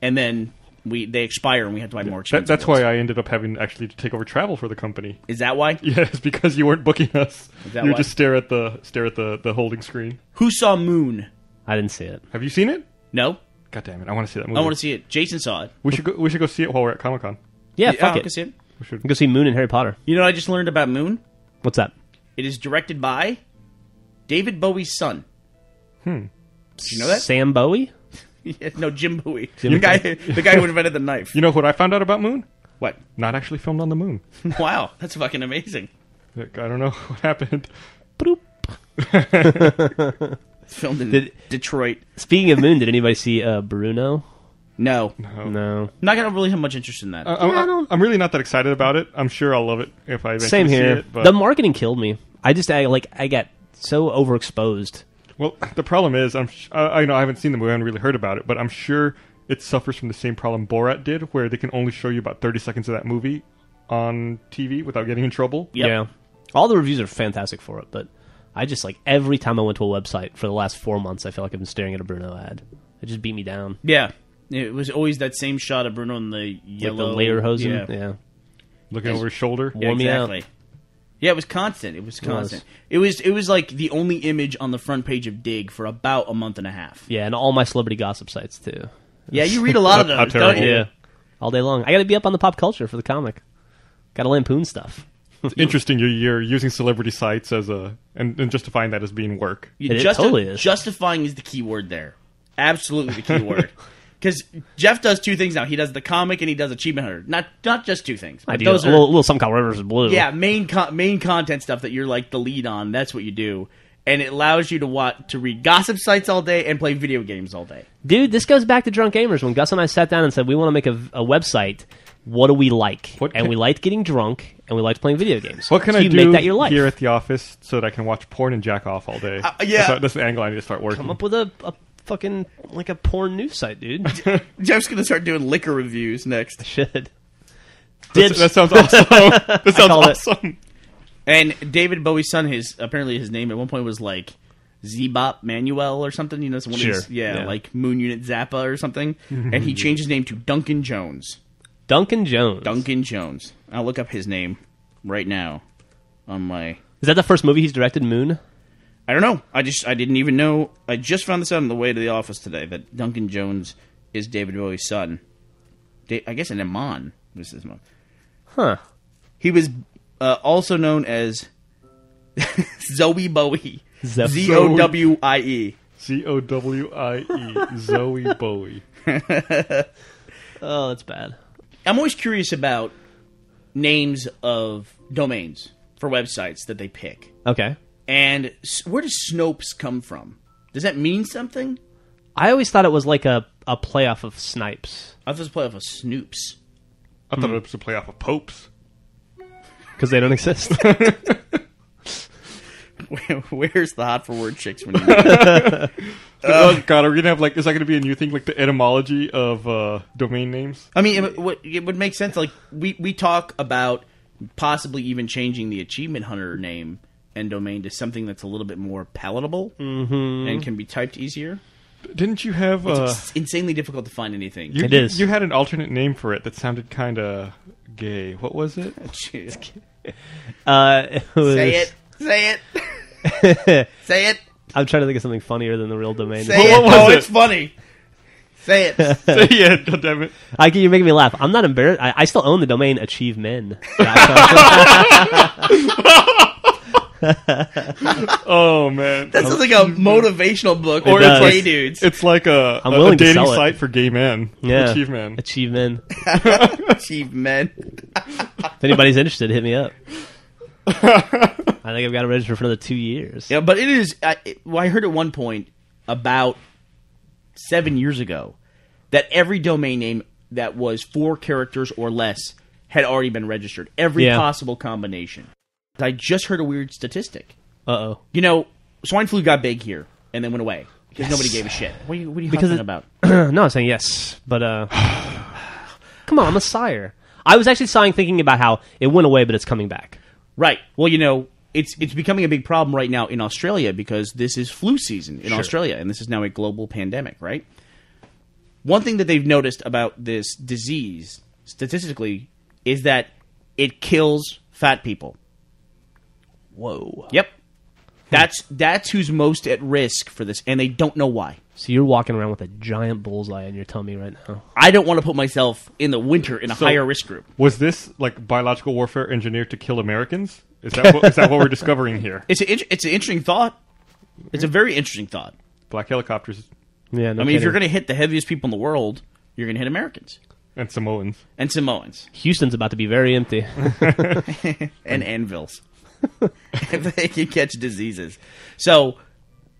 and then we they expire, and we have to buy more that, that's ones. why I ended up having actually to take over travel for the company. Is that why? (laughs) Yes, because you weren't booking us. Is that you why? just stare at the stare at the, the holding screen. Who saw Moon? I didn't see it. Have you seen it? No, God damn it! I want to see that movie. I want to see it. Jason saw it. We should go. We should go see it while we're at Comic Con. Yeah, Yeah, fuck I it. can see it. We should. Go see Moon and Harry Potter. You know, what I just learned about Moon. What's that? It is directed by David Bowie's son. Hmm. Did you know that? Sam Bowie. (laughs) Yeah, no, Jim Bowie, the guy, (laughs) the guy who invented the knife. You know what I found out about Moon? What? Not actually filmed on the moon. (laughs) Wow, that's fucking amazing. Like, I don't know what happened. Bloop. It's filmed in Did- Detroit. Speaking of Moon, did anybody see uh, Bruno? No, No. not gonna really have much interest in that. I, I'm, I'm really not that excited about it. I'm sure I'll love it if I eventually Same see here. it. But The marketing killed me. I just I, like I got so overexposed. Well, the problem is, I'm sh- I, I know I haven't seen the movie. I haven't really heard about it, but I'm sure it suffers from the same problem Borat did, where they can only show you about 30 seconds of that movie on TV without getting in trouble. Yep. Yeah. All the reviews are fantastic for it, but I just like every time I went to a website for the last four months, I feel like I've been staring at a Bruno ad. It just beat me down. Yeah, it was always that same shot of Bruno in the Like yellow the lederhosen. Yeah, Yeah. Looking over his shoulder. Yeah, Warm me out. exactly. Yeah, it was constant. It was was. constant. It was it was like the only image on the front page of Digg for about a month and a half. Yeah, and all my celebrity gossip sites too. Yeah, you read a lot of How those, don't you? Yeah. All day long. I got to be up on the pop culture for the comic. Got to lampoon stuff. It's interesting you're, you're using celebrity sites as a and, and justifying that as being work. You It justi- totally is. Justifying is the key word there. Absolutely the key word. (laughs) Because Geoff does two things now. He does the comic and he does Achievement Hunter. Not not just two things. I do those a are little, little something called Red vs. Blue. yeah main con- main content stuff that you're like the lead on. That's what you do, and it allows you to watch to read gossip sites all day and play video games all day. Dude, this goes back to Drunk Gamers when Gus and I sat down and said we want to make a, a website. What do we like? What and can- we liked getting drunk and we liked playing video games. What can So I you do make that your life? here at the office so that I can watch porn and jack off all day? Uh, yeah. that's, that's the angle I need to start working. Come up with a, a fucking like a porn news site, dude. (laughs) Geoff's gonna start doing liquor reviews next. Should. That's- Dibs. that sounds awesome. (laughs) that sounds called it. awesome. And David Bowie's son, his apparently his name at one point was like Zbop Manuel or something. You know, so one Sure. of his, yeah, Yeah. like Moon Unit Zappa or something. Mm-hmm. and he changed his name to Duncan Jones. Duncan Jones. Duncan Jones. I'll look up his name right now on my. Is that the first movie he's directed? Moon. I don't know. I just I didn't even know. I just found this out on the way to the office today that Duncan Jones is David Bowie's son. Da- I guess an Iman was his mom. Huh. He was uh, also known as (laughs) Zowie Bowie. Zo- Z O W I E. C O W I E. Zowie Bowie. (laughs) Oh, that's bad. I'm always curious about names of domains for websites that they pick. Okay. And where does Snopes come from? Does that mean something? I always thought it was like a, a playoff of Snipes I thought it was play off of Snoops. I thought it was a playoff of Popes. (laughs) because they don't exist. (laughs) Where's the hot for word chicks when you need them? oh God, are we gonna have like? Is that gonna be a new thing, like the etymology of uh, domain names? I mean, it, would- it would make sense. Like we we talk about possibly even changing the achievement hunter name and domain to something that's a little bit more palatable and can be typed easier. Didn't you have? Uh, It's insanely difficult to find anything. you, It is. You had an alternate name for it that sounded kind of gay. What was it? (laughs) uh, it was, Say it. Say it. (laughs) Say it. I'm trying to think of something funnier than the real domain. Say What it. was oh, it? it's funny. Say it. (laughs) yeah, God damn it. I, you're making me laugh. I'm not embarrassed. I, I still own the domain achievemen. (laughs) Oh man. That sounds like a motivational book Or for does. gay dudes. It's like a, I'm a- willing a dating sell it. site for gay men. yeah, Achievement. Achievemen. Achievement. (laughs) (laughs) If anybody's interested, hit me up. I think I've got to register for another two years. Yeah, but it is. I, it- well, I heard at one point about seven years ago that every domain name that was four characters or less had already been registered. Every Yeah. possible combination. I just heard a weird statistic. Uh oh. You know, swine flu got big here and then went away because nobody gave a shit. What are you, what are you Because talking it- about? (clears throat) no, I'm saying yes, but uh, (sighs) come on, I'm a sire. I was actually sighing thinking about how it went away, but it's coming back. Right. Well, you know, it's it's becoming a big problem right now in Australia because this is flu season in Australia, and this is now a global pandemic. Right. One thing that they've noticed about this disease, statistically, is that it kills fat people. Whoa. Yep. That's that's who's most at risk for this, and they don't know why. So you're walking around with a giant bullseye on your tummy right now. I don't want to put myself in the winter in a So- higher risk group. Was this like biological warfare engineered to kill Americans? Is that what, is that what we're discovering (laughs) here? It's an, it's an interesting thought. It's a very interesting thought. Black helicopters Yeah, no I mean, if you're going to hit the heaviest people in the world, you're going to hit Americans and Samoans. and Samoans Houston's about to be very empty. (laughs) (laughs) and anvils if (laughs) they can catch diseases. So,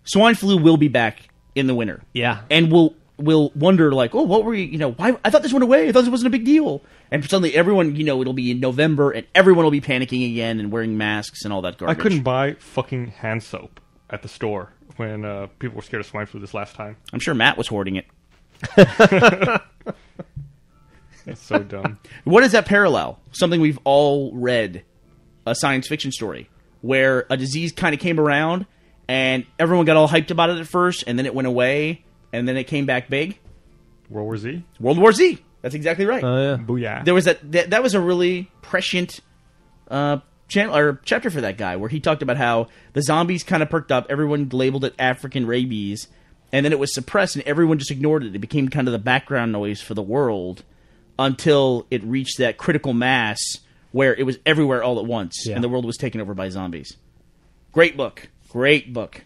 swine flu will be back in the winter. Yeah. and we'll we'll wonder like, oh, what were you? You know, why? I thought this went away. I thought this wasn't a big deal. And suddenly, everyone, you know, it'll be in November, and everyone will be panicking again and wearing masks and all that garbage. I couldn't buy fucking hand soap at the store when uh, people were scared of swine flu this last time. I'm sure Matt was hoarding it. (laughs) That's so dumb. What is that parallel? Something we've all read, a science fiction story where a disease kind of came around and everyone got all hyped about it at first, and then it went away, and then it came back big. World War Z. World War Z. That's exactly right. Oh yeah. Booyah. there was that, that. That was a really prescient uh, channel or chapter for that guy where he talked about how the zombies kind of perked up. Everyone labeled it African rabies, and then it was suppressed, and everyone just ignored it. It became kind of the background noise for the world until it reached that critical mass where it was everywhere all at once, Yeah. and the world was taken over by zombies. Great book. Great book.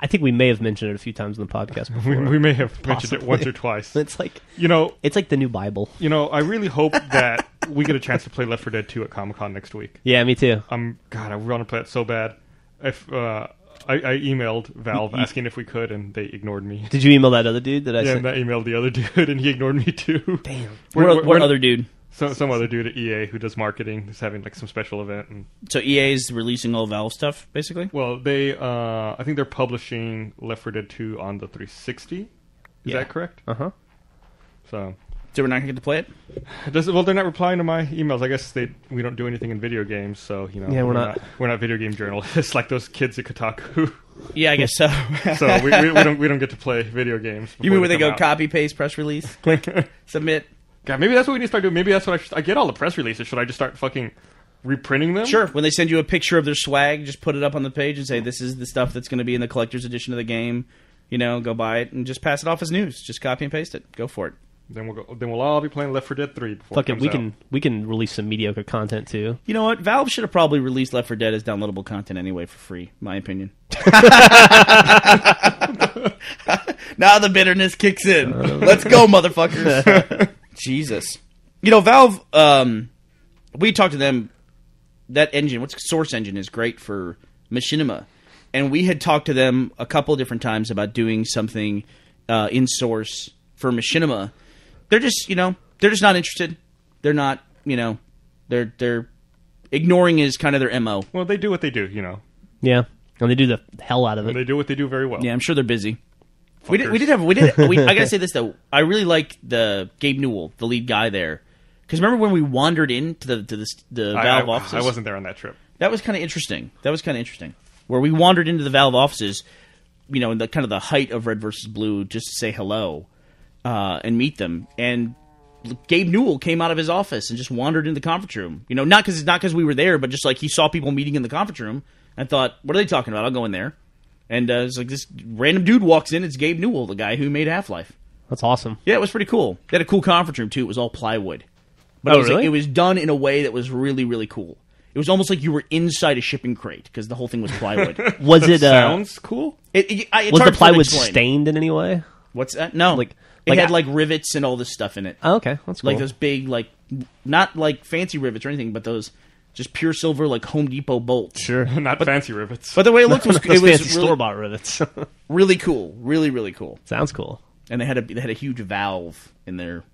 I think we may have mentioned it a few times in the podcast (laughs) we, before. we may have mentioned it once or (laughs) twice. it's like You know, it's like the new Bible. you know. I really hope (laughs) that we get a chance to play Left 4 Dead 2 at Comic Con next week. Yeah, me too. I'm God. I want to play it so bad. If uh, I, I emailed Valve asking if we could, and they ignored me. Did you email that other dude that I Yeah, sent? and I emailed the other dude, and he ignored me too. Damn. What, what other dude? Some, some other dude at EA who does marketing is having like some special event, and So EA is releasing all Valve stuff, basically. well, they uh, I think they're publishing Left 4 Dead 2 on the 360. Is Yeah. that correct? Uh huh. So So we're not gonna get to play it. it does well, they're not replying to my emails. I guess they we don't do anything in video games, so you know. Yeah, we're not- We're not video game journalists (laughs) like those kids at Kotaku. Yeah, I guess so. so we, we, we don't we don't get to play video games. You mean when they come go out. copy paste press release, click (laughs) submit? God, maybe that's what we need to start doing. Maybe that's what I should. I get all the press releases. Should I just start fucking reprinting them? Sure. When they send you a picture of their swag, just put it up on the page and say this is the stuff that's going to be in the collector's edition of the game. You know, go buy it and just pass it off as news. Just copy and paste it. Go for it. Then we'll go. Then we'll all be playing Left 4 Dead 3 before Fuck it it, comes we out. can we can release some mediocre content too. You know what? Valve should have probably released Left 4 Dead as downloadable content anyway for free. My opinion. (laughs) (laughs) now the bitterness kicks in. Uh, Let's go, motherfuckers. (laughs) Jesus. You know, Valve. Um, we talked to them. That engine, what's Source Engine, is great for machinima, and we had talked to them a couple different times about doing something uh, in Source for machinima. They're just, you know, they're just not interested. They're not, you know, they're they're ignoring is kind of their mo. Well, they do what they do. You know, Yeah, and they do the hell out of and it. they do what they do very well. Yeah, I'm sure they're busy. We did, we did have we did we, I gotta say this though. I really like the Gabe Newell the lead guy there. Because remember when we wandered into the to the, the I, Valve I, offices? I wasn't there on that trip. that was kind of interesting. That was kind of interesting. Where we wandered into the Valve offices you know in the kind of the height of Red versus Blue just to say hello uh, and meet them. And Gabe Newell came out of his office and just wandered into the conference room. You know not because it's not because we were there but just like he saw people meeting in the conference room. And thought what are they talking about? I'll go in there And uh, it's like this random dude walks in. It's Gabe Newell, the guy who made Half Life. That's awesome. Yeah, it was pretty cool. They had a cool conference room too. It was all plywood, but Oh, it was like, it was done in a way that was really really cool. It was almost like you were inside a shipping crate because the whole thing was plywood. (laughs) Was it? Uh, sounds cool. it, it, I- it's was the for me to plywood stained in any way? What's that? No, Like- it like had I- like rivets and all this stuff in it, Oh, okay, that's cool. like those big like not like fancy rivets or anything, but those just pure silver like Home Depot bolts. Sure. (laughs) Not fancy rivets. But the way it (laughs) looked was it was really, store bought rivets. (laughs) really cool, really really cool. Sounds cool. And they had a they had a huge valve in their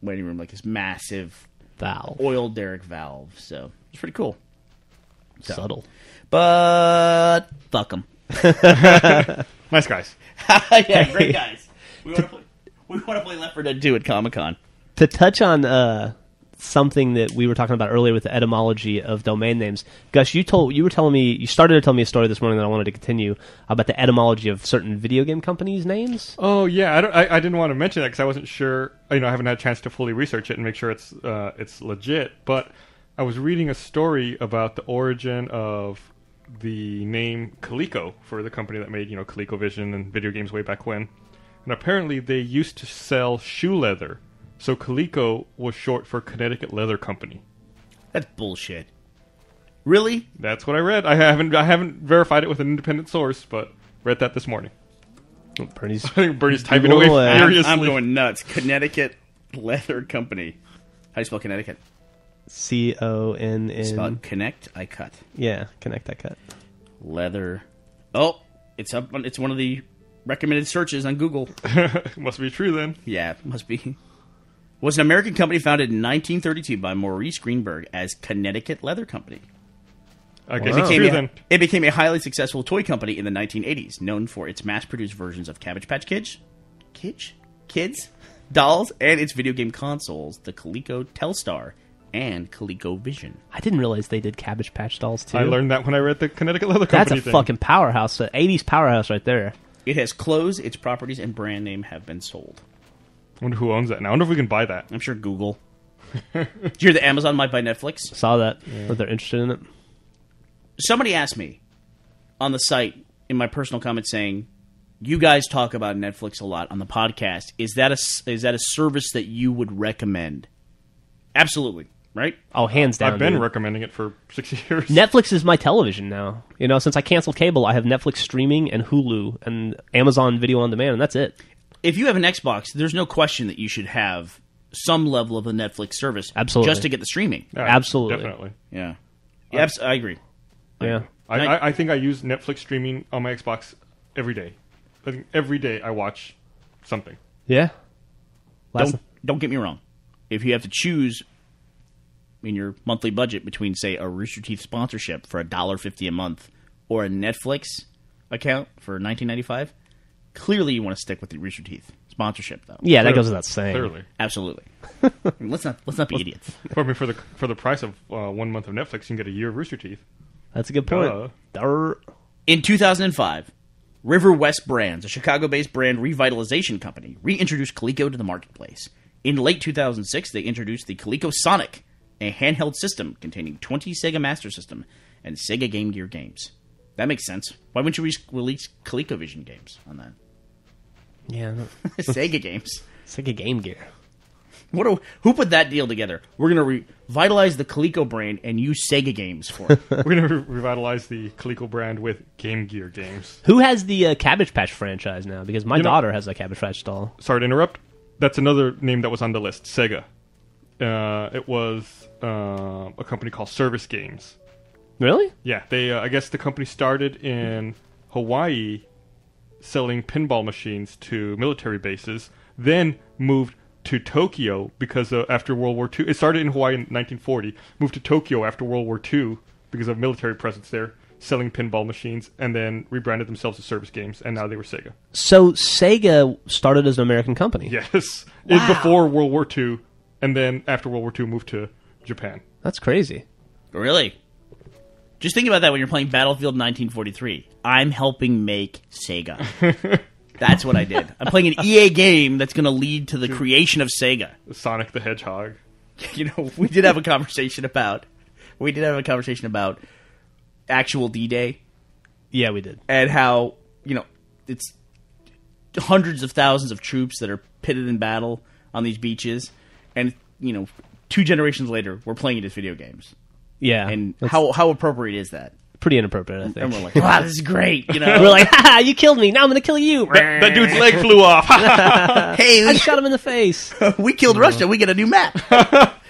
waiting room, like this massive Valve. oil derrick valve. So it's pretty cool. Subtle. But fuck them. nice guys. yeah, great guys. We want to play. We want to play Left 4 Dead 2 at Comic Con. To touch on uh, something that we were talking about earlier with the etymology of domain names, Gus, you told you were telling me you started to tell me a story this morning that I wanted to continue about the etymology of certain video game companies' names. Oh yeah, I, I, I didn't want to mention that because I wasn't sure. You know, I haven't had a chance to fully research it and make sure it's uh, it's legit. But I was reading a story about the origin of the name Coleco for the company that made you know ColecoVision and video games way back when. And apparently, they used to sell shoe leather, so Coleco was short for Connecticut Leather Company. That's bullshit. Really? That's what I read. I haven't I haven't verified it with an independent source, but read that this morning. Oh, Burnie's (laughs) I think Burnie's typing away it. I'm, furiously. I'm going nuts. Connecticut Leather Company. How do you spell Connecticut? C O N Spell Connect. I cut Yeah, connect I cut. leather. Oh, it's up. On, it's one of the recommended searches on Google. (laughs) Must be true then. Yeah, it must be. Was an American company founded in 1932 by Maurice Greenberg as Connecticut Leather Company. I It became, true a, then. it became a highly successful toy company in the 1980s, known for its mass-produced versions of Cabbage Patch Kids, kids, kids, dolls, and its video game consoles, the Coleco Telstar and ColecoVision. I didn't realize they did Cabbage Patch dolls too. I learned that when I read the Connecticut Leather Company. That's a thing. fucking powerhouse, an '80s powerhouse right there. It has closed. Its properties and brand name have been sold. Wonder who owns that now. I wonder if we can buy that. I'm sure Google. Did you hear that Amazon might buy Netflix? Saw that. That they're interested in it. somebody asked me on the site in my personal comments saying you guys talk about netflix a lot on the podcast is that a s- is that a service that you would recommend absolutely right Oh, hands down. I've been dude. recommending it for six (laughs) years. Netflix is my television now. You know, since I canceled cable, I have Netflix streaming and Hulu and Amazon Video on Demand, and that's it. If you have an xbox there's no question that you should have some level of a netflix service Absolutely. just to get the streaming Yeah, Absolutely. definitely. yeah yeah abs- i agree Yeah. I, I, I think I use Netflix streaming on my Xbox every day. I think every day I watch something. Yeah. Last, don't don't get me wrong if you have to choose in your monthly budget between say a rooster teeth sponsorship for a dollar fifty a month or a netflix account for 19.95 clearly you want to stick with the rooster teeth sponsorship though yeah, that goes without saying. Clearly. absolutely (laughs) let's not let's not be idiots I mean, for the for the price of uh, one month of Netflix, you can get a year of Rooster Teeth. That's a good point. Duh. Durr. in 2005 river west brands a chicago-based brand revitalization company reintroduced coleco to the marketplace in late 2006 they introduced the coleco sonic a handheld system containing 20 sega master system and sega game gear games that makes sense why wouldn't you re- release colecovision games on that Yeah. (laughs) sega games Sega Game Gear. what do, who put that deal together we're going to revitalize the coleco brand and use sega games for it (laughs) We're gonna re- revitalize the Coleco brand with Game Gear games. Who has the uh, Cabbage Patch franchise now? Because my You know- daughter has a Cabbage Patch doll. Sorry to interrupt. That's another name that was on the list. Sega. Uh, it was uh, a company called Service Games. Really? Yeah, they. Uh, I guess the company started in Hawaii, selling pinball machines to military bases. Then moved to Tokyo because uh, after World War II, it started in Hawaii in 1940. Moved to Tokyo after World War II because of military presence there, selling pinball machines, and then rebranded themselves as Service Games, and now they were Sega. So Sega started as an American company. Yes, it before World War II, and then after World War II, moved to Japan. That's crazy. Really? Just think about that when you're playing Battlefield 1943. I'm helping make Sega. (laughs) that's what I did. I'm playing an EA game that's going to lead to the creation of Sega. Sonic the Hedgehog. (laughs) You know, we did have a conversation about we did have a conversation about actual D-Day Yeah, we did. and how you know, it's hundreds of thousands of troops that are pitted in battle on these beaches, and you know, two generations later, we're playing it as video games. Yeah, And how how appropriate is that? pretty inappropriate. I think. And we're like, wow, this is great. You know, (laughs) We're like, ha, you killed me. Now I'm going to kill you. That dude's leg flew off. (laughs) (laughs) hey, I shot him in the face. we killed Russia. We get a new map.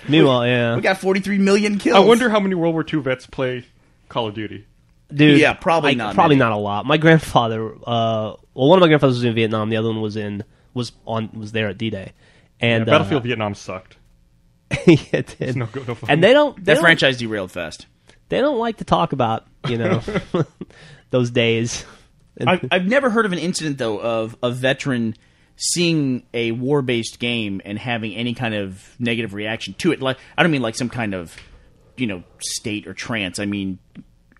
Meanwhile, yeah, We got 43 million kills. I wonder how many World War II vets play Call of Duty. dude. Yeah, probably I- not Probably many. not a lot. My grandfather, uh, well, one of my grandfathers was in Vietnam. The other one was in was on was there at D-Day, and Yeah, Battlefield uh, Vietnam sucked. (laughs) yeah, it did. It's no good. No fun. and they don't. They that don't, franchise derailed fast. They don't like to talk about you know (laughs) those days. I've, I've never heard of an incident though of a veteran seeing a war-based game and having any kind of negative reaction to it. Like I don't mean like some kind of you know state or trance. I mean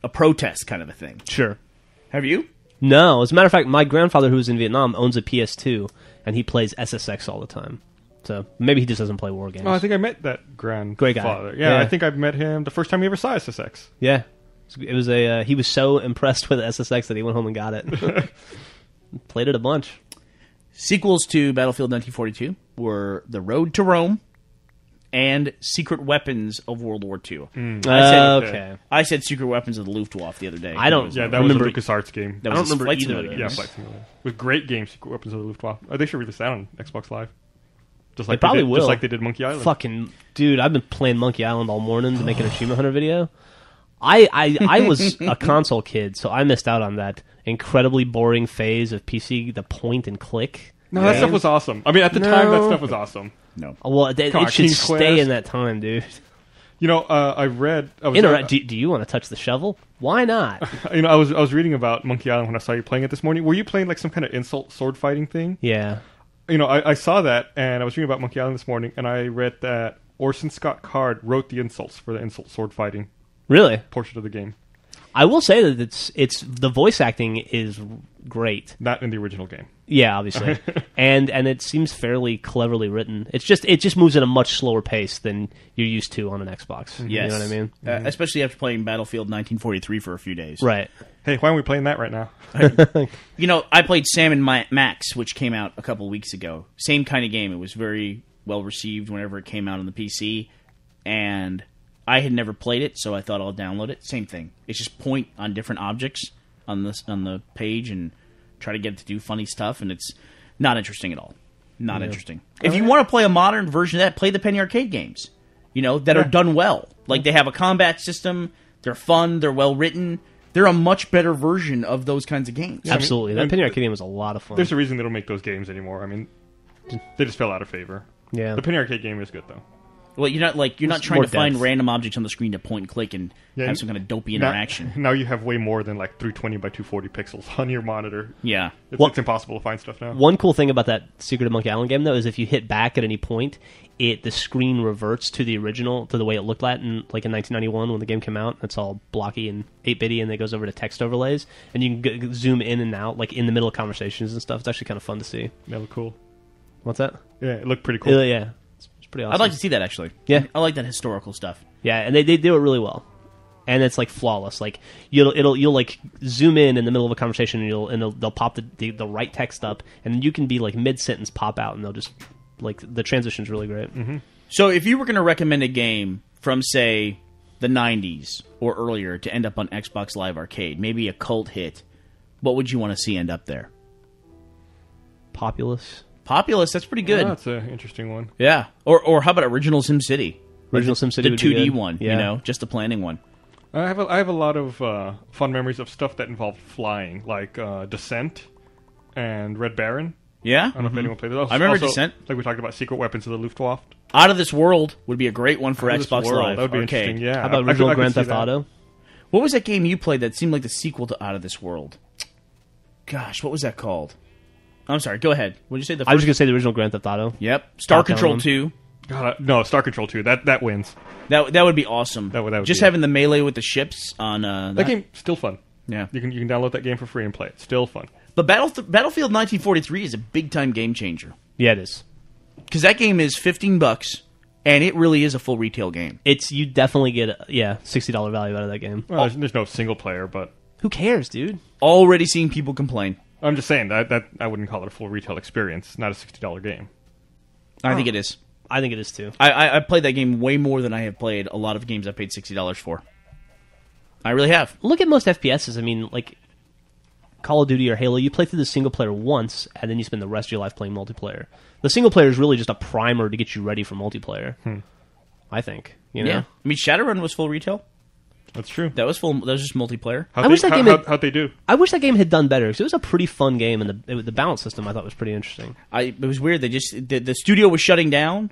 a protest kind of a thing. sure. Have you? No, as a matter of fact, my grandfather, who was in Vietnam, owns a PS2, and he plays SSX all the time. So maybe he just doesn't play war games. Oh, I think I met that grandfather. Great guy. Yeah, Yeah. I think I met him the first time he ever saw SSX. yeah, it was a. Uh, he was so impressed (laughs) with SSX that he went home and got it. (laughs) Played it a bunch. Sequels to Battlefield 1942 were The Road to Rome and Secret Weapons of World War II. Uh, said- okay. I said Secret Weapons of the Luftwaffe the other day. I don't- Yeah, that Remember- was a LucasArts game. That I was don't remember either of simulator. yeah, those. Flight Simulator. With great games, Secret Weapons of the Luftwaffe. Oh, they should release that on Xbox Live. Just like probably did, will. Just like they did Monkey Island. Fucking dude, I've been playing Monkey Island all morning to make an (sighs) achievement hunter video. I, I I was (laughs) a console kid, so I missed out on that incredibly boring phase of PC, the point and click. No, that stuff was awesome. I mean, at the time, that stuff was awesome. No. Well, it, it Come should King's stay Quest. in that time, dude. You know, uh, I read. I was, Interact. uh, Do, do you want to touch the shovel? Why not? (laughs) you know, I was I was reading about Monkey Island when I saw you playing it this morning. Were you playing like some kind of insult sword fighting thing? yeah. You know, I, I saw that, and I was reading about Monkey Island this morning, and I read that Orson Scott Card wrote the insults for the insult sword fighting Really? portion of the game, I will say that it's it's the voice acting is great. not in the original game. Yeah, obviously, (laughs) and and it seems fairly cleverly written. It's just it just moves at a much slower pace than you're used to on an Xbox. Yes. you know what I mean? Uh, especially after playing Battlefield 1943 for a few days. Right. Hey, why aren't we playing that right now? (laughs) You know, I played Sam and Ma- Max, which came out a couple weeks ago. Same kind of game. It was very well received whenever it came out on the PC, and I had never played it, so I thought I'll download it. Same thing. It's just point on different objects on this on the page and try to get it to do funny stuff, and it's not interesting at all. Not interesting. If you want to play a modern version of that, play the Penny Arcade games. You know that are done well. Like they have a combat system. They're fun. They're well written. They're a much better version of those kinds of games. Absolutely. That and- Penny Arcade game was a lot of fun. There's a reason they don't make those games anymore. I mean, they just fell out of favor. yeah. The Penny Arcade game is good though. Well, you're not like you're not trying more to find random objects on the screen to point and click and Yeah, have some kind of dopey interaction. (laughs) Now, you have way more than like 320 by 240 pixels (laughs) on your monitor. yeah. It's, What- it's impossible to find stuff now. One cool thing about that Secret of Monkey Island game, though, is if you hit back at any point, it the screen reverts to the original, to the way it looked like in like in 1991 when the game came out. It's all blocky and 8 bitty, and it goes over to text overlays, and you can g- zoom in and out like in the middle of conversations and stuff. It's actually kind of fun to see. They look cool. What's that? Yeah, it looked pretty cool. Uh, yeah, it's, it's pretty awesome. I'd like to see that actually. Yeah. I like that historical stuff. Yeah, and they, they do it really well. And it's like flawless. Like you'll it'll you'll like zoom in in the middle of a conversation and you'll and they'll, they'll pop the, the the right text up and you can be like mid sentence pop out and they'll just like the transition's really great. Mm-hmm. So if you were going to recommend a game from say the 90s or earlier to end up on Xbox Live Arcade, maybe a cult hit, what would you want to see end up there? Populous, Populous, that's pretty good. Oh, that's an interesting one. yeah. Or or how about Original SimCity? original SimCity, The would be 2D good. one, Yeah. you know, just the planning one. I have a, I have a lot of uh, fun memories of stuff that involved flying, like uh, Descent and Red Baron. Yeah? I don't know if anyone played those. I remember Also, Descent. Like we talked about Secret Weapons of the Luftwaffe. Out of This World would be a great one for Out of This Xbox World, Live That would be Arcade. interesting. Yeah. How about I- I original I Grand Theft. Auto? What was that game you played that seemed like the sequel to Out of This World? Gosh, what was that called? I'm sorry. Go ahead. What did you say? The I was just gonna say the original Grand Theft Auto. Yep. Star Top Control one. Two. God, I- no, Star Control 2. That that wins. That that would be awesome. That would- that would just be it. having the melee with the ships on uh, That game still fun. Yeah. You can you can download that game for free and play it. Still fun. But Battle, Battlefield 1943 is a big time game changer Yeah, it is. because that game is 15 bucks and it really is a full retail game. It's you definitely get a, yeah sixty dollar value out of that game. Well, there's, there's no single player, but Who cares, dude? Already seeing people complain. I'm just saying that that I wouldn't call it a full retail experience. It's not a sixty dollar game. I think it is. I think it is too. I, I, I played that game way more than I have played a lot of games I paid sixty dollars for. I really have. Look at most FPSs. I mean, like Call of Duty or Halo, you play through the single player once, and then you spend the rest of your life playing multiplayer. The single player is really just a primer to get you ready for multiplayer. Hmm. I think. You know? Yeah. I mean, Shadowrun was full retail. That's true. That was full. That was just multiplayer. How I wish that how, game how, had- how'd they do? I wish that game had done better because it was a pretty fun game, and the it, the balance system I thought was pretty interesting. I it was weird. They just the, the studio was shutting down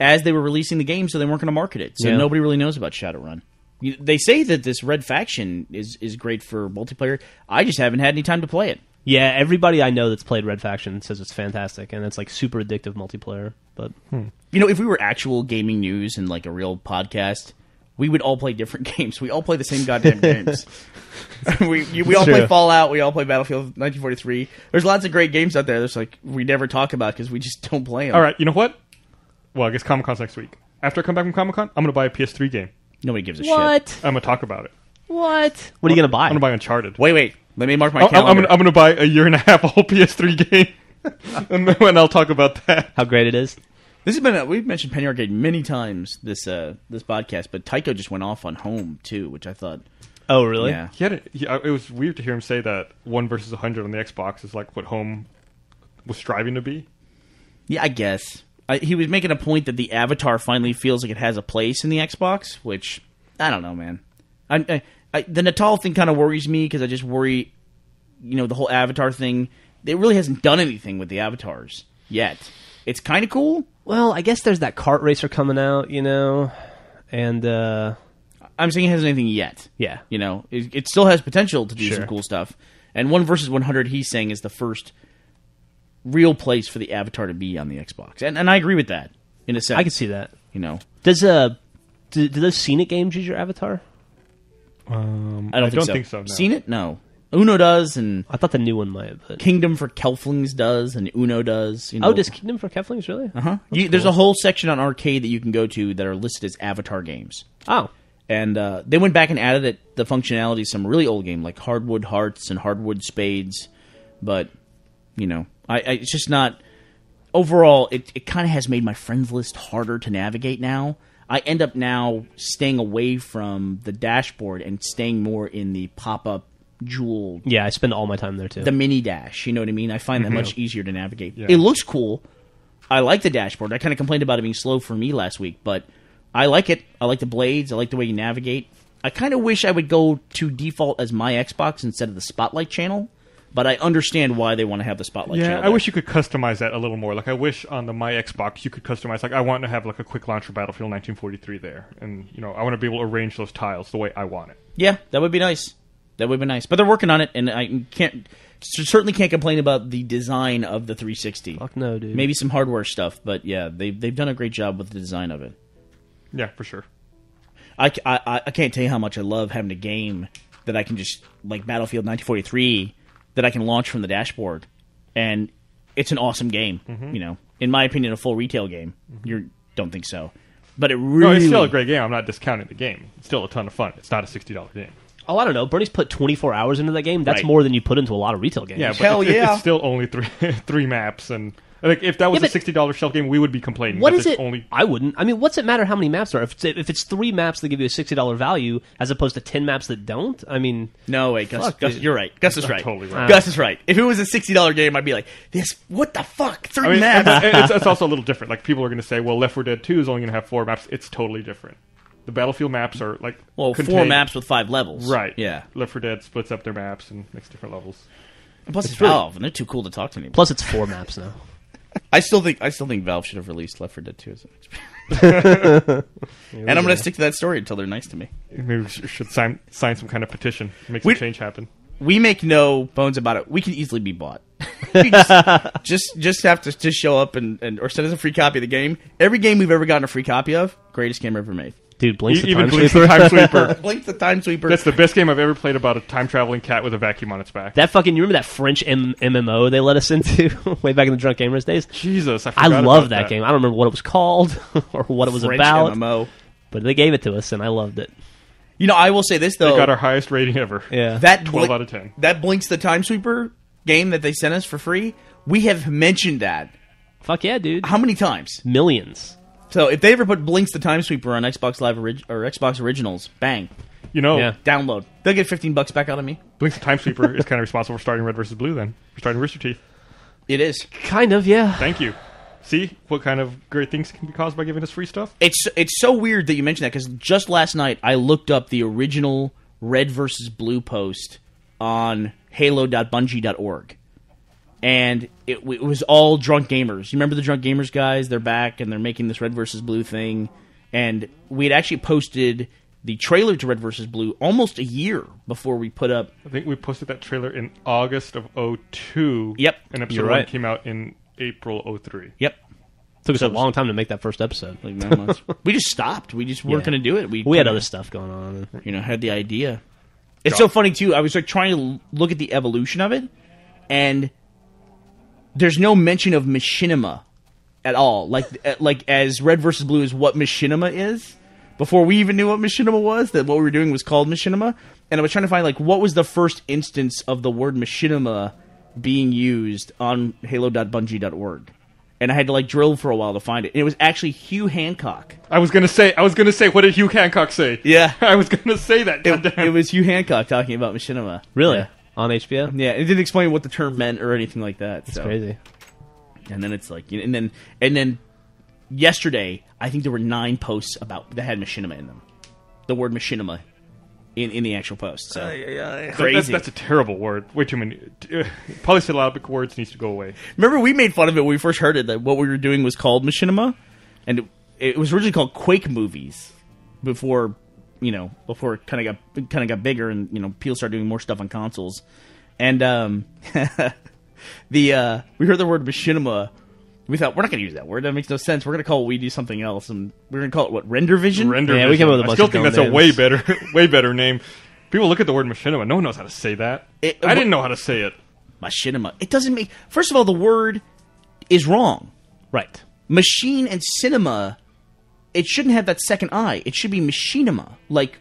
as they were releasing the game, so they weren't going to market it. So Yeah. nobody really knows about Shadowrun. You- They say that this Red Faction is is great for multiplayer. I just haven't had any time to play it. Yeah, everybody I know that's played Red Faction says it's fantastic, and it's like super addictive multiplayer. But hmm. You know, if we were actual gaming news and like a real podcast, we would all play different (laughs) games. We all play the same goddamn games. (laughs) we you, we all play Fallout. We all play Battlefield 1943. There's lots of great games out there. That's like we never talk about because we just don't play them. All right, you know what? Well, I guess Comic Con's next week. After I come back from Comic Con, I'm gonna buy a PS3 game. Nobody gives a shit. what? I'm gonna talk about it. What? What are you gonna buy? I'm gonna buy Uncharted. Wait, wait. Let me mark my I'm, I'm, calendar. gonna, I'm gonna buy a year and a half (laughs) old PS3 game, and then I'll talk about that. How great it is. This has been a, we've mentioned Penny Arcade many times this uh this podcast, but Tycho just went off on Home too, which I thought Oh, really? yeah. He had a, he, uh, it was weird to hear him say that one versus 100 on the Xbox is like what home was striving to be. Yeah, I guess. I, he was making a point that the Avatar finally feels like it has a place in the Xbox, which I don't know, man. I, I, I the Natal thing kind of worries me because I just worry, you know, the whole Avatar thing. It really hasn't done anything with the avatars yet. It's kind of cool. Well, I guess there's that kart racer coming out, you know, and uh, I'm saying it hasn't anything yet. yeah, You know, it, it still has potential to do Sure. some cool stuff. And one versus 100, he's saying is the first real place for the Avatar to be on the Xbox, and and I agree with that in a sense. I can see that. You know, Does uh, do, do those scenic games use your avatar? Um, I don't, think, so. think so. No. Seen it? No. Uno does, and I thought the new one might. But Kingdom for Keflings does, and Uno does. You know. oh, does Kingdom for Keflings really? uh huh. There's a whole section on arcade that you can go to that are listed as Avatar games. Oh, and uh, they went back and added it, the functionality some really old game like Hardwood Hearts and Hardwood Spades, but you know, I, I it's just not. Overall, it it kind of has made my friends list harder to navigate now. I end up now staying away from the dashboard and staying more in the pop up jewel, yeah, I spend all my time there too. the mini dash. You know what I mean? I find that mm-hmm. much easier to navigate. Yeah. It looks cool. I like the dashboard. I kind of complained about it being slow for me last week, but I like it. I like the blades. I like the way you navigate. I kind of wish I would go to default as my Xbox instead of the Spotlight channel, but I understand why they want to have the Spotlight Yeah, channel. I there. wish you could customize that a little more. Like, I wish on the my Xbox you could customize. Like, I want to have like a quick launch for Battlefield 1943 there, and you know, I want to be able to arrange those tiles the way I want it. Yeah, that would be nice. That would be nice. But they're working on it, and I can't certainly can't complain about the design of the 360. Fuck no, dude. Maybe some hardware stuff, but yeah, they they've done a great job with the design of it. Yeah, for sure. I, I, I can't tell you how much I love having a game that I can just like Battlefield 1943 that I can launch from the dashboard, and it's an awesome game. Mm-hmm. You know, in my opinion, a full retail game. You don't think so, but it No, really it's still a great game. I'm not discounting the game. It's still a ton of fun. It's not a sixty dollar game. Oh, I don't know. Burnie's put 24 hours into that game. That's Right. more than you put into a lot of retail games. Yeah, but Hell it's, yeah. it's still only three (laughs) three maps, and like if that was Yeah, a but- sixty dollar shelf game, we would be complaining. What that is there's it? Only I wouldn't. I mean, what's it matter how many maps there are? If it's, if it's three maps that give you a sixty dollar value as opposed to ten maps that don't, I mean, No, wait, Gus, Fuck, Gus dude. you're right. Gus is right. totally right. Uh, Gus is right. If it was a sixty dollar game, I'd be like, "This, what the fuck? Three I mean, maps." and it's, it's also a little different. Like people are going to say, "Well, Left 4 Dead 2 is only going to have four maps." It's totally different. The Battlefield maps are like well, four maps with five levels. right? Yeah. Left 4 Dead splits up their maps and makes different levels. And plus, it's really- Valve, and they're too cool to talk to anymore. plus it's four maps now. (laughs) I still think I still think Valve should have released Left 4 Dead 2 as an (laughs) experience. (laughs) and I'm going to stick to that story until they're nice to me. Maybe we should sign sign some kind of petition, make some We- change happen. We make no bones about it. We can easily be bought. Just, just just have to just show up and, and or send us a free copy of the game. Every game we've ever gotten a free copy of, greatest game ever made. Dude, Blink's the even time Blink's sweeper. the Time Sweeper. (laughs) Blink the Time Sweeper. That's the best game I've ever played about a time traveling cat with a vacuum on its back. That fucking you remember that French M- MMO they let us into (laughs) way back in the Drunk Gamers days? Jesus, I, I love about that, game. I don't remember what it was called (laughs) or what it was French about, MMO. but they gave it to us and I loved it. You know, I will say this though. They though. got our highest rating ever. Yeah. that 12 Bli- out of 10. That Blinx the Time Sweeper game that they sent us for free. We have mentioned that Fuck yeah, dude. how many times? Millions. So if they ever put Blinx the Time Sweeper on Xbox Live orig- or Xbox Originals, bang, You know, Yeah. download. They'll get fifteen bucks back out of me. Blink's the Time Sweeper is (laughs) kind of responsible for starting Red versus Blue. Then for starting Rooster Teeth. It is. Kind of, yeah. Thank you. See what kind of great things can be caused by giving us free stuff. It's it's so weird that you mentioned that because just last night I looked up the original Red versus Blue post on Halo.bungie.org, and it, it was all drunk gamers. You remember the drunk gamers guys? They're back and they're making this Red versus Blue thing, and we had actually posted the trailer to Red versus Blue almost a year before we put up. I think we posted that trailer in August of 02. Yep. And episode You're one came out in April 03. Yep. Took us a long time to make that first episode. Like nine months. (laughs) we just stopped. We just weren't Yeah. going to do it. We We had other stuff going on. you know, had the idea. It's so funny too. I was like trying to look at the evolution of it, and there's no mention of machinima at all. Like, uh, like as Red versus Blue is what machinima is. Before we even knew what machinima was, that what we were doing was called machinima, and I was trying to find like what was the first instance of the word machinima being used on Halo.bungie.org, and I had to like drill for a while to find it. And it was actually Hugh Hancock. I was gonna say. I was gonna say. What did Hugh Hancock say? Yeah. (laughs) I was gonna say that. It, it was Hugh Hancock talking about machinima. Really? Yeah. On HBO? Yeah, it didn't explain what the term meant or anything like that. It's so. crazy. And then it's like, and then and then yesterday, I think there were nine posts about that had machinima in them. The word machinima in in the actual post. So That- crazy. That's, that's a terrible word. Way too many. Uh, polysyllabic words needs to go away. Remember, we made fun of it when we first heard it. That what we were doing was called machinima, and it, it was originally called Quake movies before you know before it kind of got kind of got bigger and you know people started doing more stuff on consoles. And um, (laughs) the uh, we heard the word machinima. We thought we're not going to use that word. That makes no sense. We're going to call what we do something else, and we're going to call it what render vision. Render. Yeah, we vision. came up with a I bunch still of think dumb that's a way better, (laughs) way better name. People look at the word machinima. No one knows how to say that. It- I didn't know how to say it. machinima. It doesn't make. First of all, the word is wrong. Right. machine and cinema, it shouldn't have that second I. It should be machinima, like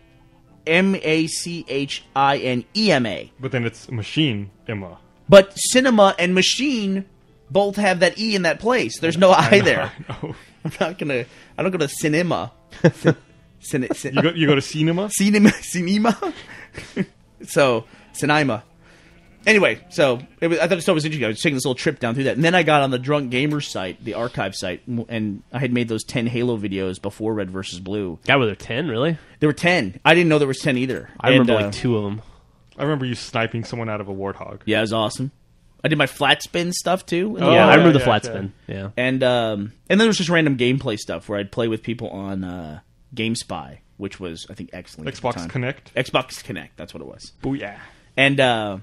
M A C H I N E M A. But then it's machine Emma. But cinema and machine both have that E in that place. There's no I there. Oh. (laughs) I'm not gonna. I don't go to cinema. (laughs) Cin, cin, You go. You go to cinema. cinema. Cinema. (laughs) so cinema. Anyway, so it was, I thought it was interesting. I was taking this little trip down through that, and then I got on the Drunk Gamer site, the archive site, and I had made those ten Halo videos before Red versus Blue. God, were there 10, really? There were ten. I didn't know there was ten either. I And, remember uh, like two of them. I remember you sniping someone out of a warthog. Yeah, it was awesome. I did my flat spin stuff too. Oh, yeah, I yeah, remember the flat yeah. spin. Yeah. and um, and then there was just random gameplay stuff where I'd play with people on uh, GameSpy, which was I think excellent. Xbox. Connect. Xbox Connect, that's what it was. Booyah. And uh,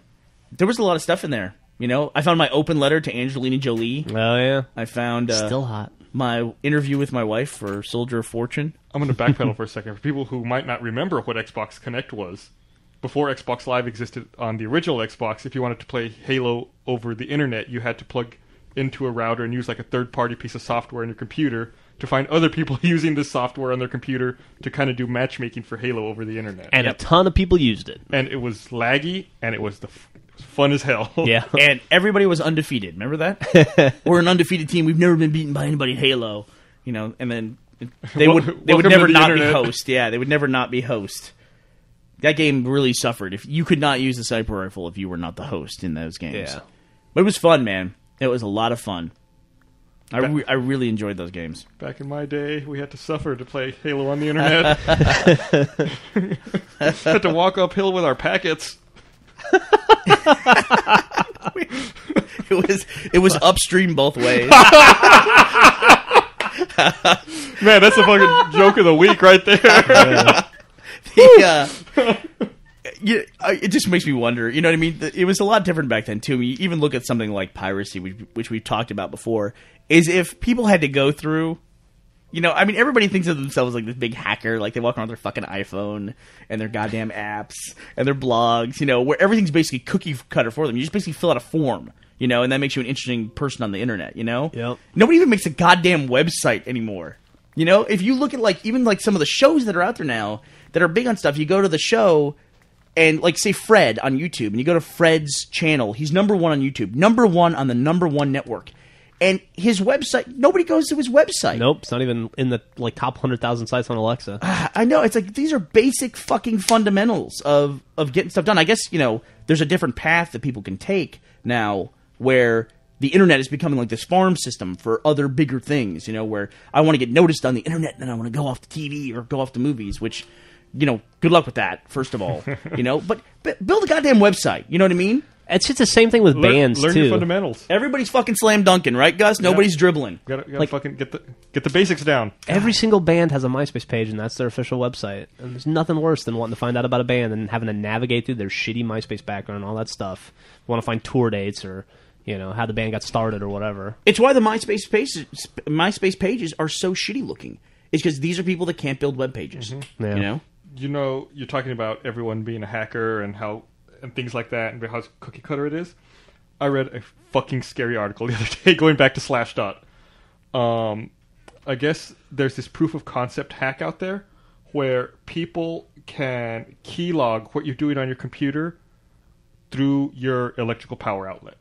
there was a lot of stuff in there. You know, I found my open letter to Angelina Jolie. Oh, yeah. I found uh, Still hot. my interview with my wife for Soldier of Fortune. I'm going to backpedal for a second. For people who might not remember what Xbox Connect was, before Xbox Live existed on the original Xbox, if you wanted to play Halo over the internet, you had to plug into a router and use like a third party piece of software on your computer to find other people (laughs) using this software on their computer to kind of do matchmaking for Halo over the internet. And a ton of people used it. and it was laggy and it was the f- it was fun as hell. (laughs) Yeah. (laughs) and everybody was undefeated. Remember that? (laughs) We're an undefeated team. We've never been beaten by anybody in Halo. You know, and then they would they would never the not internet. be host. Yeah, they would never not be host. That game really suffered. If you could not use the sniper rifle if you were not the host in those games. Yeah. But it was fun, man. It was a lot of fun. I, re- I really enjoyed those games. Back in my day, we had to suffer to play Halo on the internet. had to walk uphill with our packets. It was it was upstream both ways. Man, that's the fucking joke of the week right there. yeah. Uh, yeah, uh, I- it just makes me wonder. You know what I mean? It was a lot different back then too. You even look at something like piracy, which we've talked about before. Is if people had to go through, you know, I mean, everybody thinks of themselves like this big hacker, like they walk around with their fucking iPhone and their goddamn apps and their blogs, you know, where everything's basically cookie cutter for them. You just basically fill out a form, you know, and that makes you an interesting person on the internet, you know. Yep. Nobody even makes a goddamn website anymore. You know, if you look at like even like some of the shows that are out there now that are big on stuff, you go to the show and like say Fred on YouTube, and you go to Fred's channel. He's number one on YouTube, number one on the number one network, and his website. Nobody goes to his website. Nope, it's not even in the like top hundred thousand sites on Alexa. Ah, I know it's like these are basic fucking fundamentals of of getting stuff done. I guess you know there's a different path that people can take now where the internet is becoming like this farm system for other bigger things. You know, where I want to get noticed on the internet, and then I want to go off the TV or go off the movies, which. You know, good luck with that. First of all, (laughs) you know, but, but build a goddamn website. You know what I mean? It's just the same thing with Learn, bands learn too. your fundamentals. Everybody's fucking slam dunking, right, Gus? Nobody's dribbling. Gotta, gotta Like- fucking get the get the basics down. Every single band has a MySpace page, and that's their official website. And there's nothing worse than wanting to find out about a band and having to navigate through their shitty MySpace background and all that stuff. Want to find tour dates or you know how the band got started or whatever. It's why the MySpace pages, MySpace pages are so shitty looking. It's because these are people that can't build web pages. Mm-hmm. Yeah. You know, You know, you're talking about everyone being a hacker and how and things like that, and how cookie cutter it is. I read a fucking scary article the other day (laughs) going back to Slashdot. Um, I guess there's this proof of concept hack out there where people can keylog what you're doing on your computer through your electrical power outlet.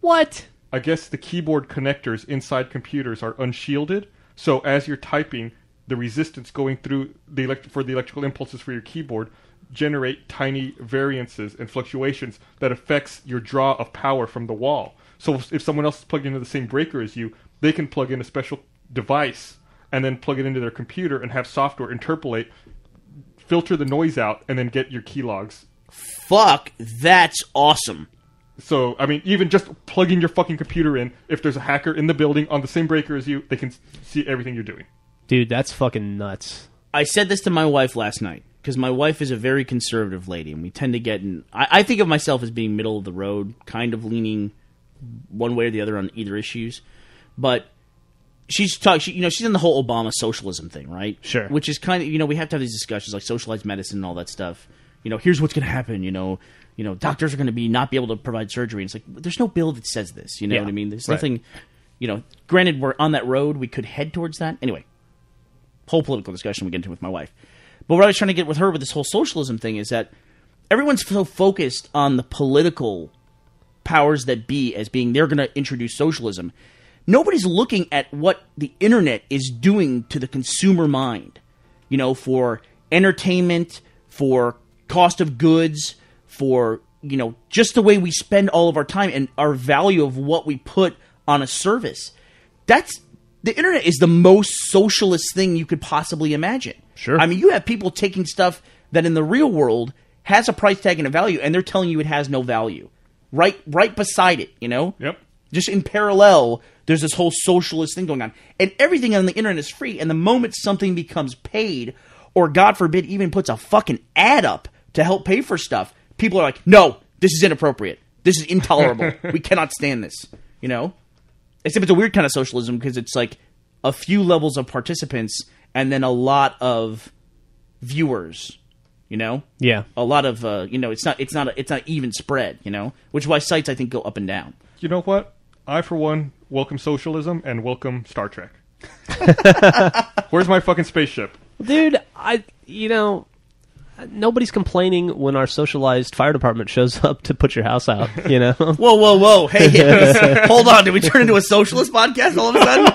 What? I guess the keyboard connectors inside computers are unshielded, so as you're typing, the resistance going through the elect- for the electrical impulses for your keyboard generate tiny variances and fluctuations that affects your draw of power from the wall. So if- if someone else is plugged into the same breaker as you, they can plug in a special device and then plug it into their computer and have software interpolate, filter the noise out, and then get your key logs. fuck, that's awesome. So, I mean, even just plugging your fucking computer in, if there's a hacker in the building on the same breaker as you, they can see everything you're doing. Dude, that's fucking nuts. I said this to my wife last night because my wife is a very conservative lady, and we tend to get in. I, I think of myself as being middle of the road, kind of leaning one way or the other on either issues. But she's talking, she, you know, she's in the whole Obama socialism thing, right? Sure. Which is kind of, you know, we have to have these discussions like socialized medicine and all that stuff. You know, here's what's going to happen. You know, you know, doctors are going to be not be able to provide surgery. And it's like there's no bill that says this. You know Yeah. what I mean? There's Right. nothing. You know, granted, we're on that road. We could head towards that anyway whole political discussion we get into with my wife. But what I was trying to get with her with this whole socialism thing is that everyone's so focused on the political powers that be as being they're going to introduce socialism. Nobody's looking at what the internet is doing to the consumer mind. You know, for entertainment, for cost of goods, for you know, just the way we spend all of our time and our value of what we put on a service. That's the internet is the most socialist thing you could possibly imagine. Sure. I mean, you have people taking stuff that in the real world has a price tag and a value, and they're telling you it has no value. Right, right beside it, you know. Yep. Just in parallel, there's this whole socialist thing going on, and everything on the internet is free. And the moment something becomes paid, or God forbid, even puts a fucking ad up to help pay for stuff, people are like, "No, this is inappropriate. This is intolerable. (laughs) we cannot stand this." You know. Except it's a weird kind of socialism because it's like a few levels of participants and then a lot of viewers. You know, Yeah. a lot of uh, you know, it's not it's not a, it's not even spread. You know, which is why sites I think go up and down. You know what? I, for one, welcome socialism and welcome Star Trek. (laughs) Where's my fucking spaceship? Dude, I you know nobody's complaining when our socialized fire department shows (laughs) up to put your house out, you know. (laughs) Whoa, whoa, whoa! Hey, (laughs) hold on! Did we turn into a socialist podcast all of a sudden?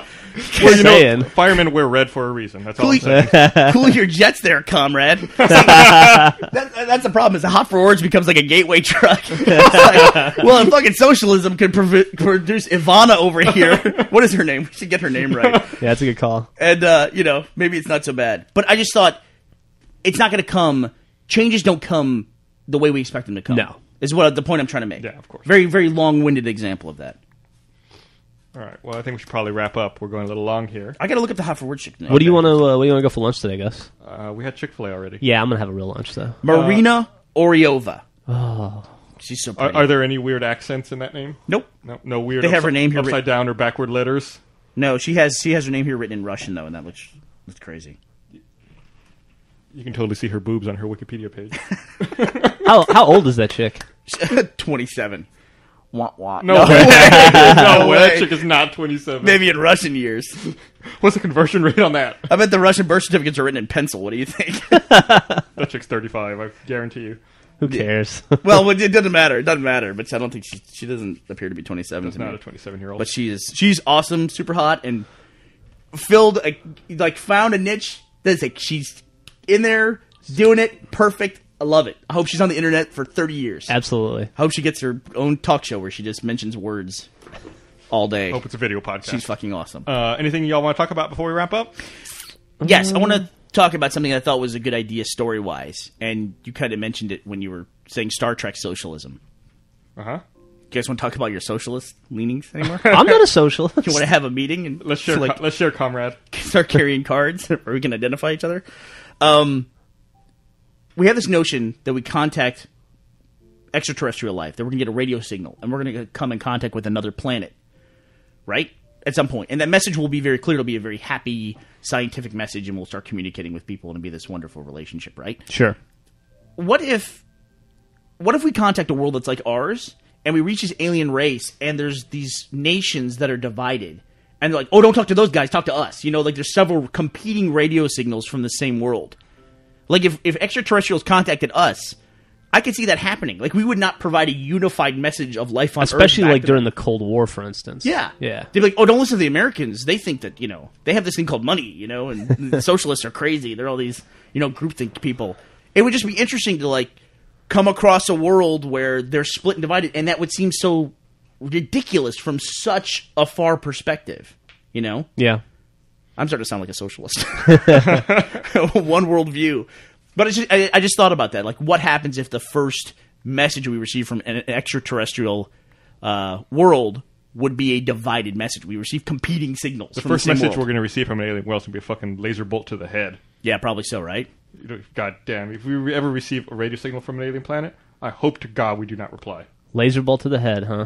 Well, you know, saying. firemen wear red for a reason. That's all Cool, I'm saying. cool your jets there, comrade. that, that's the problem. Is the hot for words becomes like a gateway truck. It's like, well, if fucking socialism could provi- produce Ivana over here, what is her name? We should get her name right. Yeah, that's a good call. and uh, you know maybe it's not so bad. But I just thought it's not going to come. Changes don't come the way we expect them to come. No. is what the point I'm trying to make. Yeah, of course. Very very long winded example of that. All right. Well, I think we should probably wrap up. We're going a little long here. I got to look up the hot for word chick. now. What do you want to uh, what do you want to go for lunch today, Gus? Uh, we had Chick Fil A already. Yeah, I'm going to have a real lunch though. Marina Orlova. Oh, she's so Are, pretty. are there any weird accents in that name? nope. No, no weird. They have her name here upside written- down or backward letters. No, she has she has her name here written in Russian though, and that looks looks crazy. You can totally see her boobs on her Wikipedia page. (laughs) How how old is that chick? (laughs) Twenty seven. Wah, wah. No, way. (laughs) no way. That chick is not 27. Maybe in Russian years. What's the conversion rate on that? I bet the Russian birth certificates are written in pencil. What do you think? That chick's 35. I guarantee you. Who cares? well, it doesn't matter. It doesn't matter. But I don't think she she doesn't appear to be 27 It's to me. not a 27 year old. but she is she's awesome, super hot, and filled a, like found a niche that's like she's in there doing it perfect. I love it. I hope she's on the internet for 30 years. Absolutely. I hope she gets her own talk show where she just mentions words all day. Hope it's a video podcast. She's fucking awesome. uh, anything y'all want to talk about before we wrap up? Yes, I want to talk about something I thought was a good idea story wise, and you kind of mentioned it when you were saying Star Trek socialism. Uh huh. You guys want to talk about your socialist leanings anymore? (laughs) I'm not a socialist. you want to have a meeting and Let's share. like co- let's share, comrade. start carrying cards (laughs) where we can identify each other. Um, we have this notion that we contact extraterrestrial life, that we're going to get a radio signal, and we're going to come in contact with another planet, right? At some point. And that message will be very clear. It'll be a very happy, scientific message, and we'll start communicating with people and it'll be this wonderful relationship, right? Sure. what if what if we contact a world that's like ours and we reach this alien race and there's these nations that are divided and they're like oh don't talk to those guys talk to us you know like there's several competing radio signals from the same world like if, if extraterrestrials contacted us i could see that happening like we would not provide a unified message of life on Earth Especially back like during them. the Cold War, for instance. Yeah. Yeah. They'd be like, oh, don't listen to the Americans. They think that, you know, they have this thing called money, you know, and (laughs) socialists are crazy. They're all these, you know, groupthink people. It would just be interesting to, like, come across a world where they're split and divided, and that would seem so ridiculous from such a far perspective, you know? Yeah. I'm starting to sound like a socialist. (laughs) (laughs) One world view. But it's just, I, I just thought about that. Like, what happens if the first message we receive from an extraterrestrial uh, world would be a divided message? We receive competing signals. The from first the same message world. we're going to receive from an alien world is going to be a fucking laser bolt to the head. Yeah, probably so, right? God damn! If we ever receive a radio signal from an alien planet, I hope to God we do not reply. Laser bolt to the head, huh?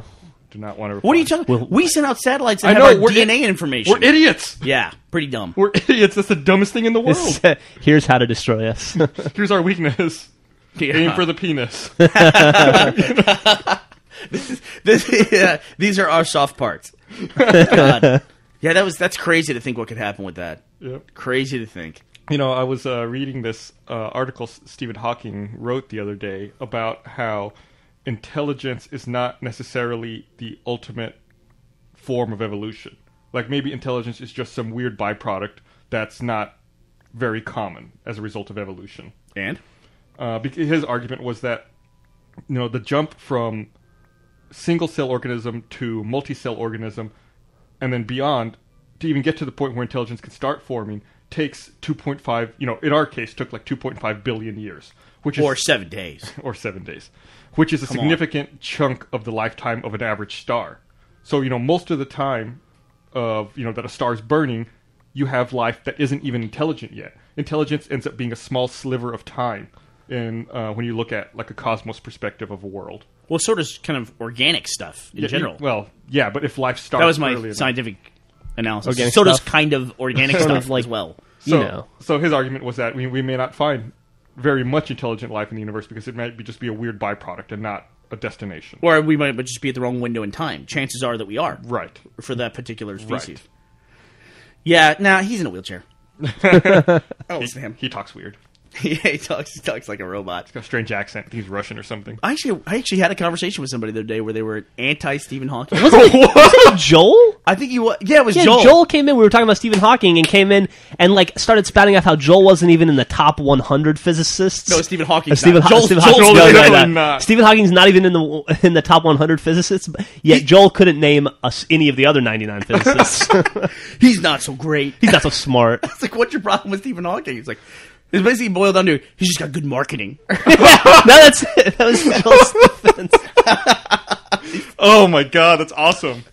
Do not want to. Reply. What are you talking? we send out satellites that I have know our DNA i- information. We're idiots. yeah, pretty dumb. We're idiots. That's the dumbest thing in the world. Here's how to destroy us. (laughs) Here's our weekness. (laughs) Yeah. Aim for the penis. (laughs) This- yeah, these are our soft parts. God. Yeah, that was that's crazy to think what could happen with that. yep. Crazy to think. You know, I was uh, reading this uh, article Stephen Hawking wrote the other day about how intelligence is not necessarily the ultimate form of evolution. Like maybe intelligence is just some weird byproduct that's not very common as a result of evolution. And Uh, because his argument was that you know the jump from single cell organism to multi cell organism, and then beyond to even get to the point where intelligence can start forming takes 2.5. You know, in our case, took like 2.5 billion years, which is or is seven days. (laughs) or seven days, which is a on. significant chunk of the lifetime of an average star. So you know, most of the time of you know that a star is burning, you have life that isn't even intelligent yet. Intelligence ends up being a small sliver of time in uh, when you look at like a cosmos perspective of a world. Well, sort of kind of organic stuff in Yeah, general. well, yeah, but if life starts that was my early enough- scientific analysis. Organic so does kind of organic (laughs) stuff like- as well. So, you know. so his argument was that we, we may not find very much intelligent life in the universe because it might be just be a weird byproduct and not a destination. Or we might just be at the wrong window in time. Chances are that we are Right. for that particular species. Right. Yeah, nah, he's in a wheelchair. (laughs) oh, to him. He talks weird. (laughs) yeah, he talks. He talks like a robot. He's Got a strange accent. He's Russian or something. I actually, I actually had a conversation with somebody the other day where they were anti Stephen Hawking. (laughs) Joel? I think you. wa- Yeah, it was Yeah, Joel. Joel. came in. We were talking about Stephen Hawking, and came in and like started spouting out how Joel wasn't even in the top 100 physicists. No, Stephen Hawking. Uh, Stephen, Haw- Joel, Stephen Joel's Hawking. Joel's no, no, no. not. Stephen Hawking's not even in the in the top 100 physicists. but Yet Joel couldn't name us any of the other 99 (laughs) physicists. he's not so great. He's not so smart. It's like, what's your problem with Stephen Hawking? He's like, it's basically boiled down to he's just got good marketing. (laughs) (laughs) no, that's it. That was Joel's (laughs) defense. Oh my god, that's awesome.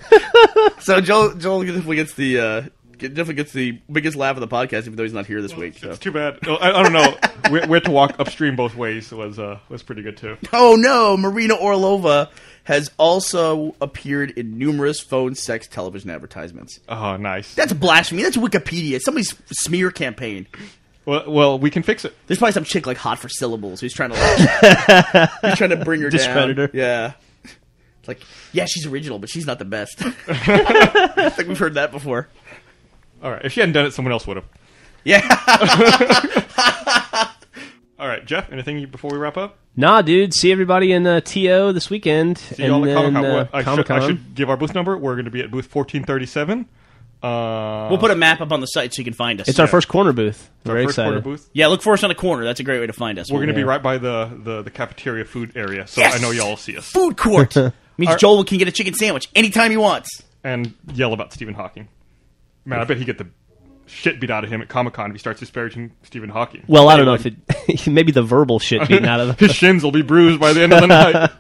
so Joel, Joel definitely gets the uh, definitely gets the biggest laugh of the podcast, even though he's not here this week. So. It's too bad. Oh, I, I don't know. we, we had to walk upstream both ways. It Was uh, was pretty good too. Oh no, Marina Orlova has also appeared in numerous phone sex television advertisements. Oh, nice. That's blasphemy. That's Wikipedia. Somebody's smear campaign. Well, well, we can fix it. There's probably some chick like hot for syllables who's trying to like, (laughs) he's trying to bring her Discredit down. her. Yeah. It's like, yeah, she's original, but she's not the best. (laughs) I think we've heard that before. All right. If she hadn't done it, someone else would have. Yeah. (laughs) All right, Geoff. Anything before we wrap up? Nah, dude. See everybody in uh, TO this weekend. See y'all at Comic Con. uh, I, Comic-Con. I should give our booth number. We're going to be at booth fourteen thirty seven. Uh, we'll put a map up on the site so you can find us. It's our first corner booth. our Very first corner booth. yeah, look for us on a corner. That's a great way to find us. We're going to be right by the, the, the cafeteria food area, so Yes! I know y'all will see us food court. (laughs) Means Our- Joel can get a chicken sandwich anytime he wants. and yell about Stephen Hawking. Man, I bet he get the shit beat out of him at Comic Con if he starts disparaging Stephen Hawking. Well, I don't know if it. (laughs) maybe the verbal shit (laughs) beaten out of His shins will be bruised by the end of the night.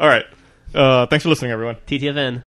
All right. Uh, thanks for listening, everyone. TTFN.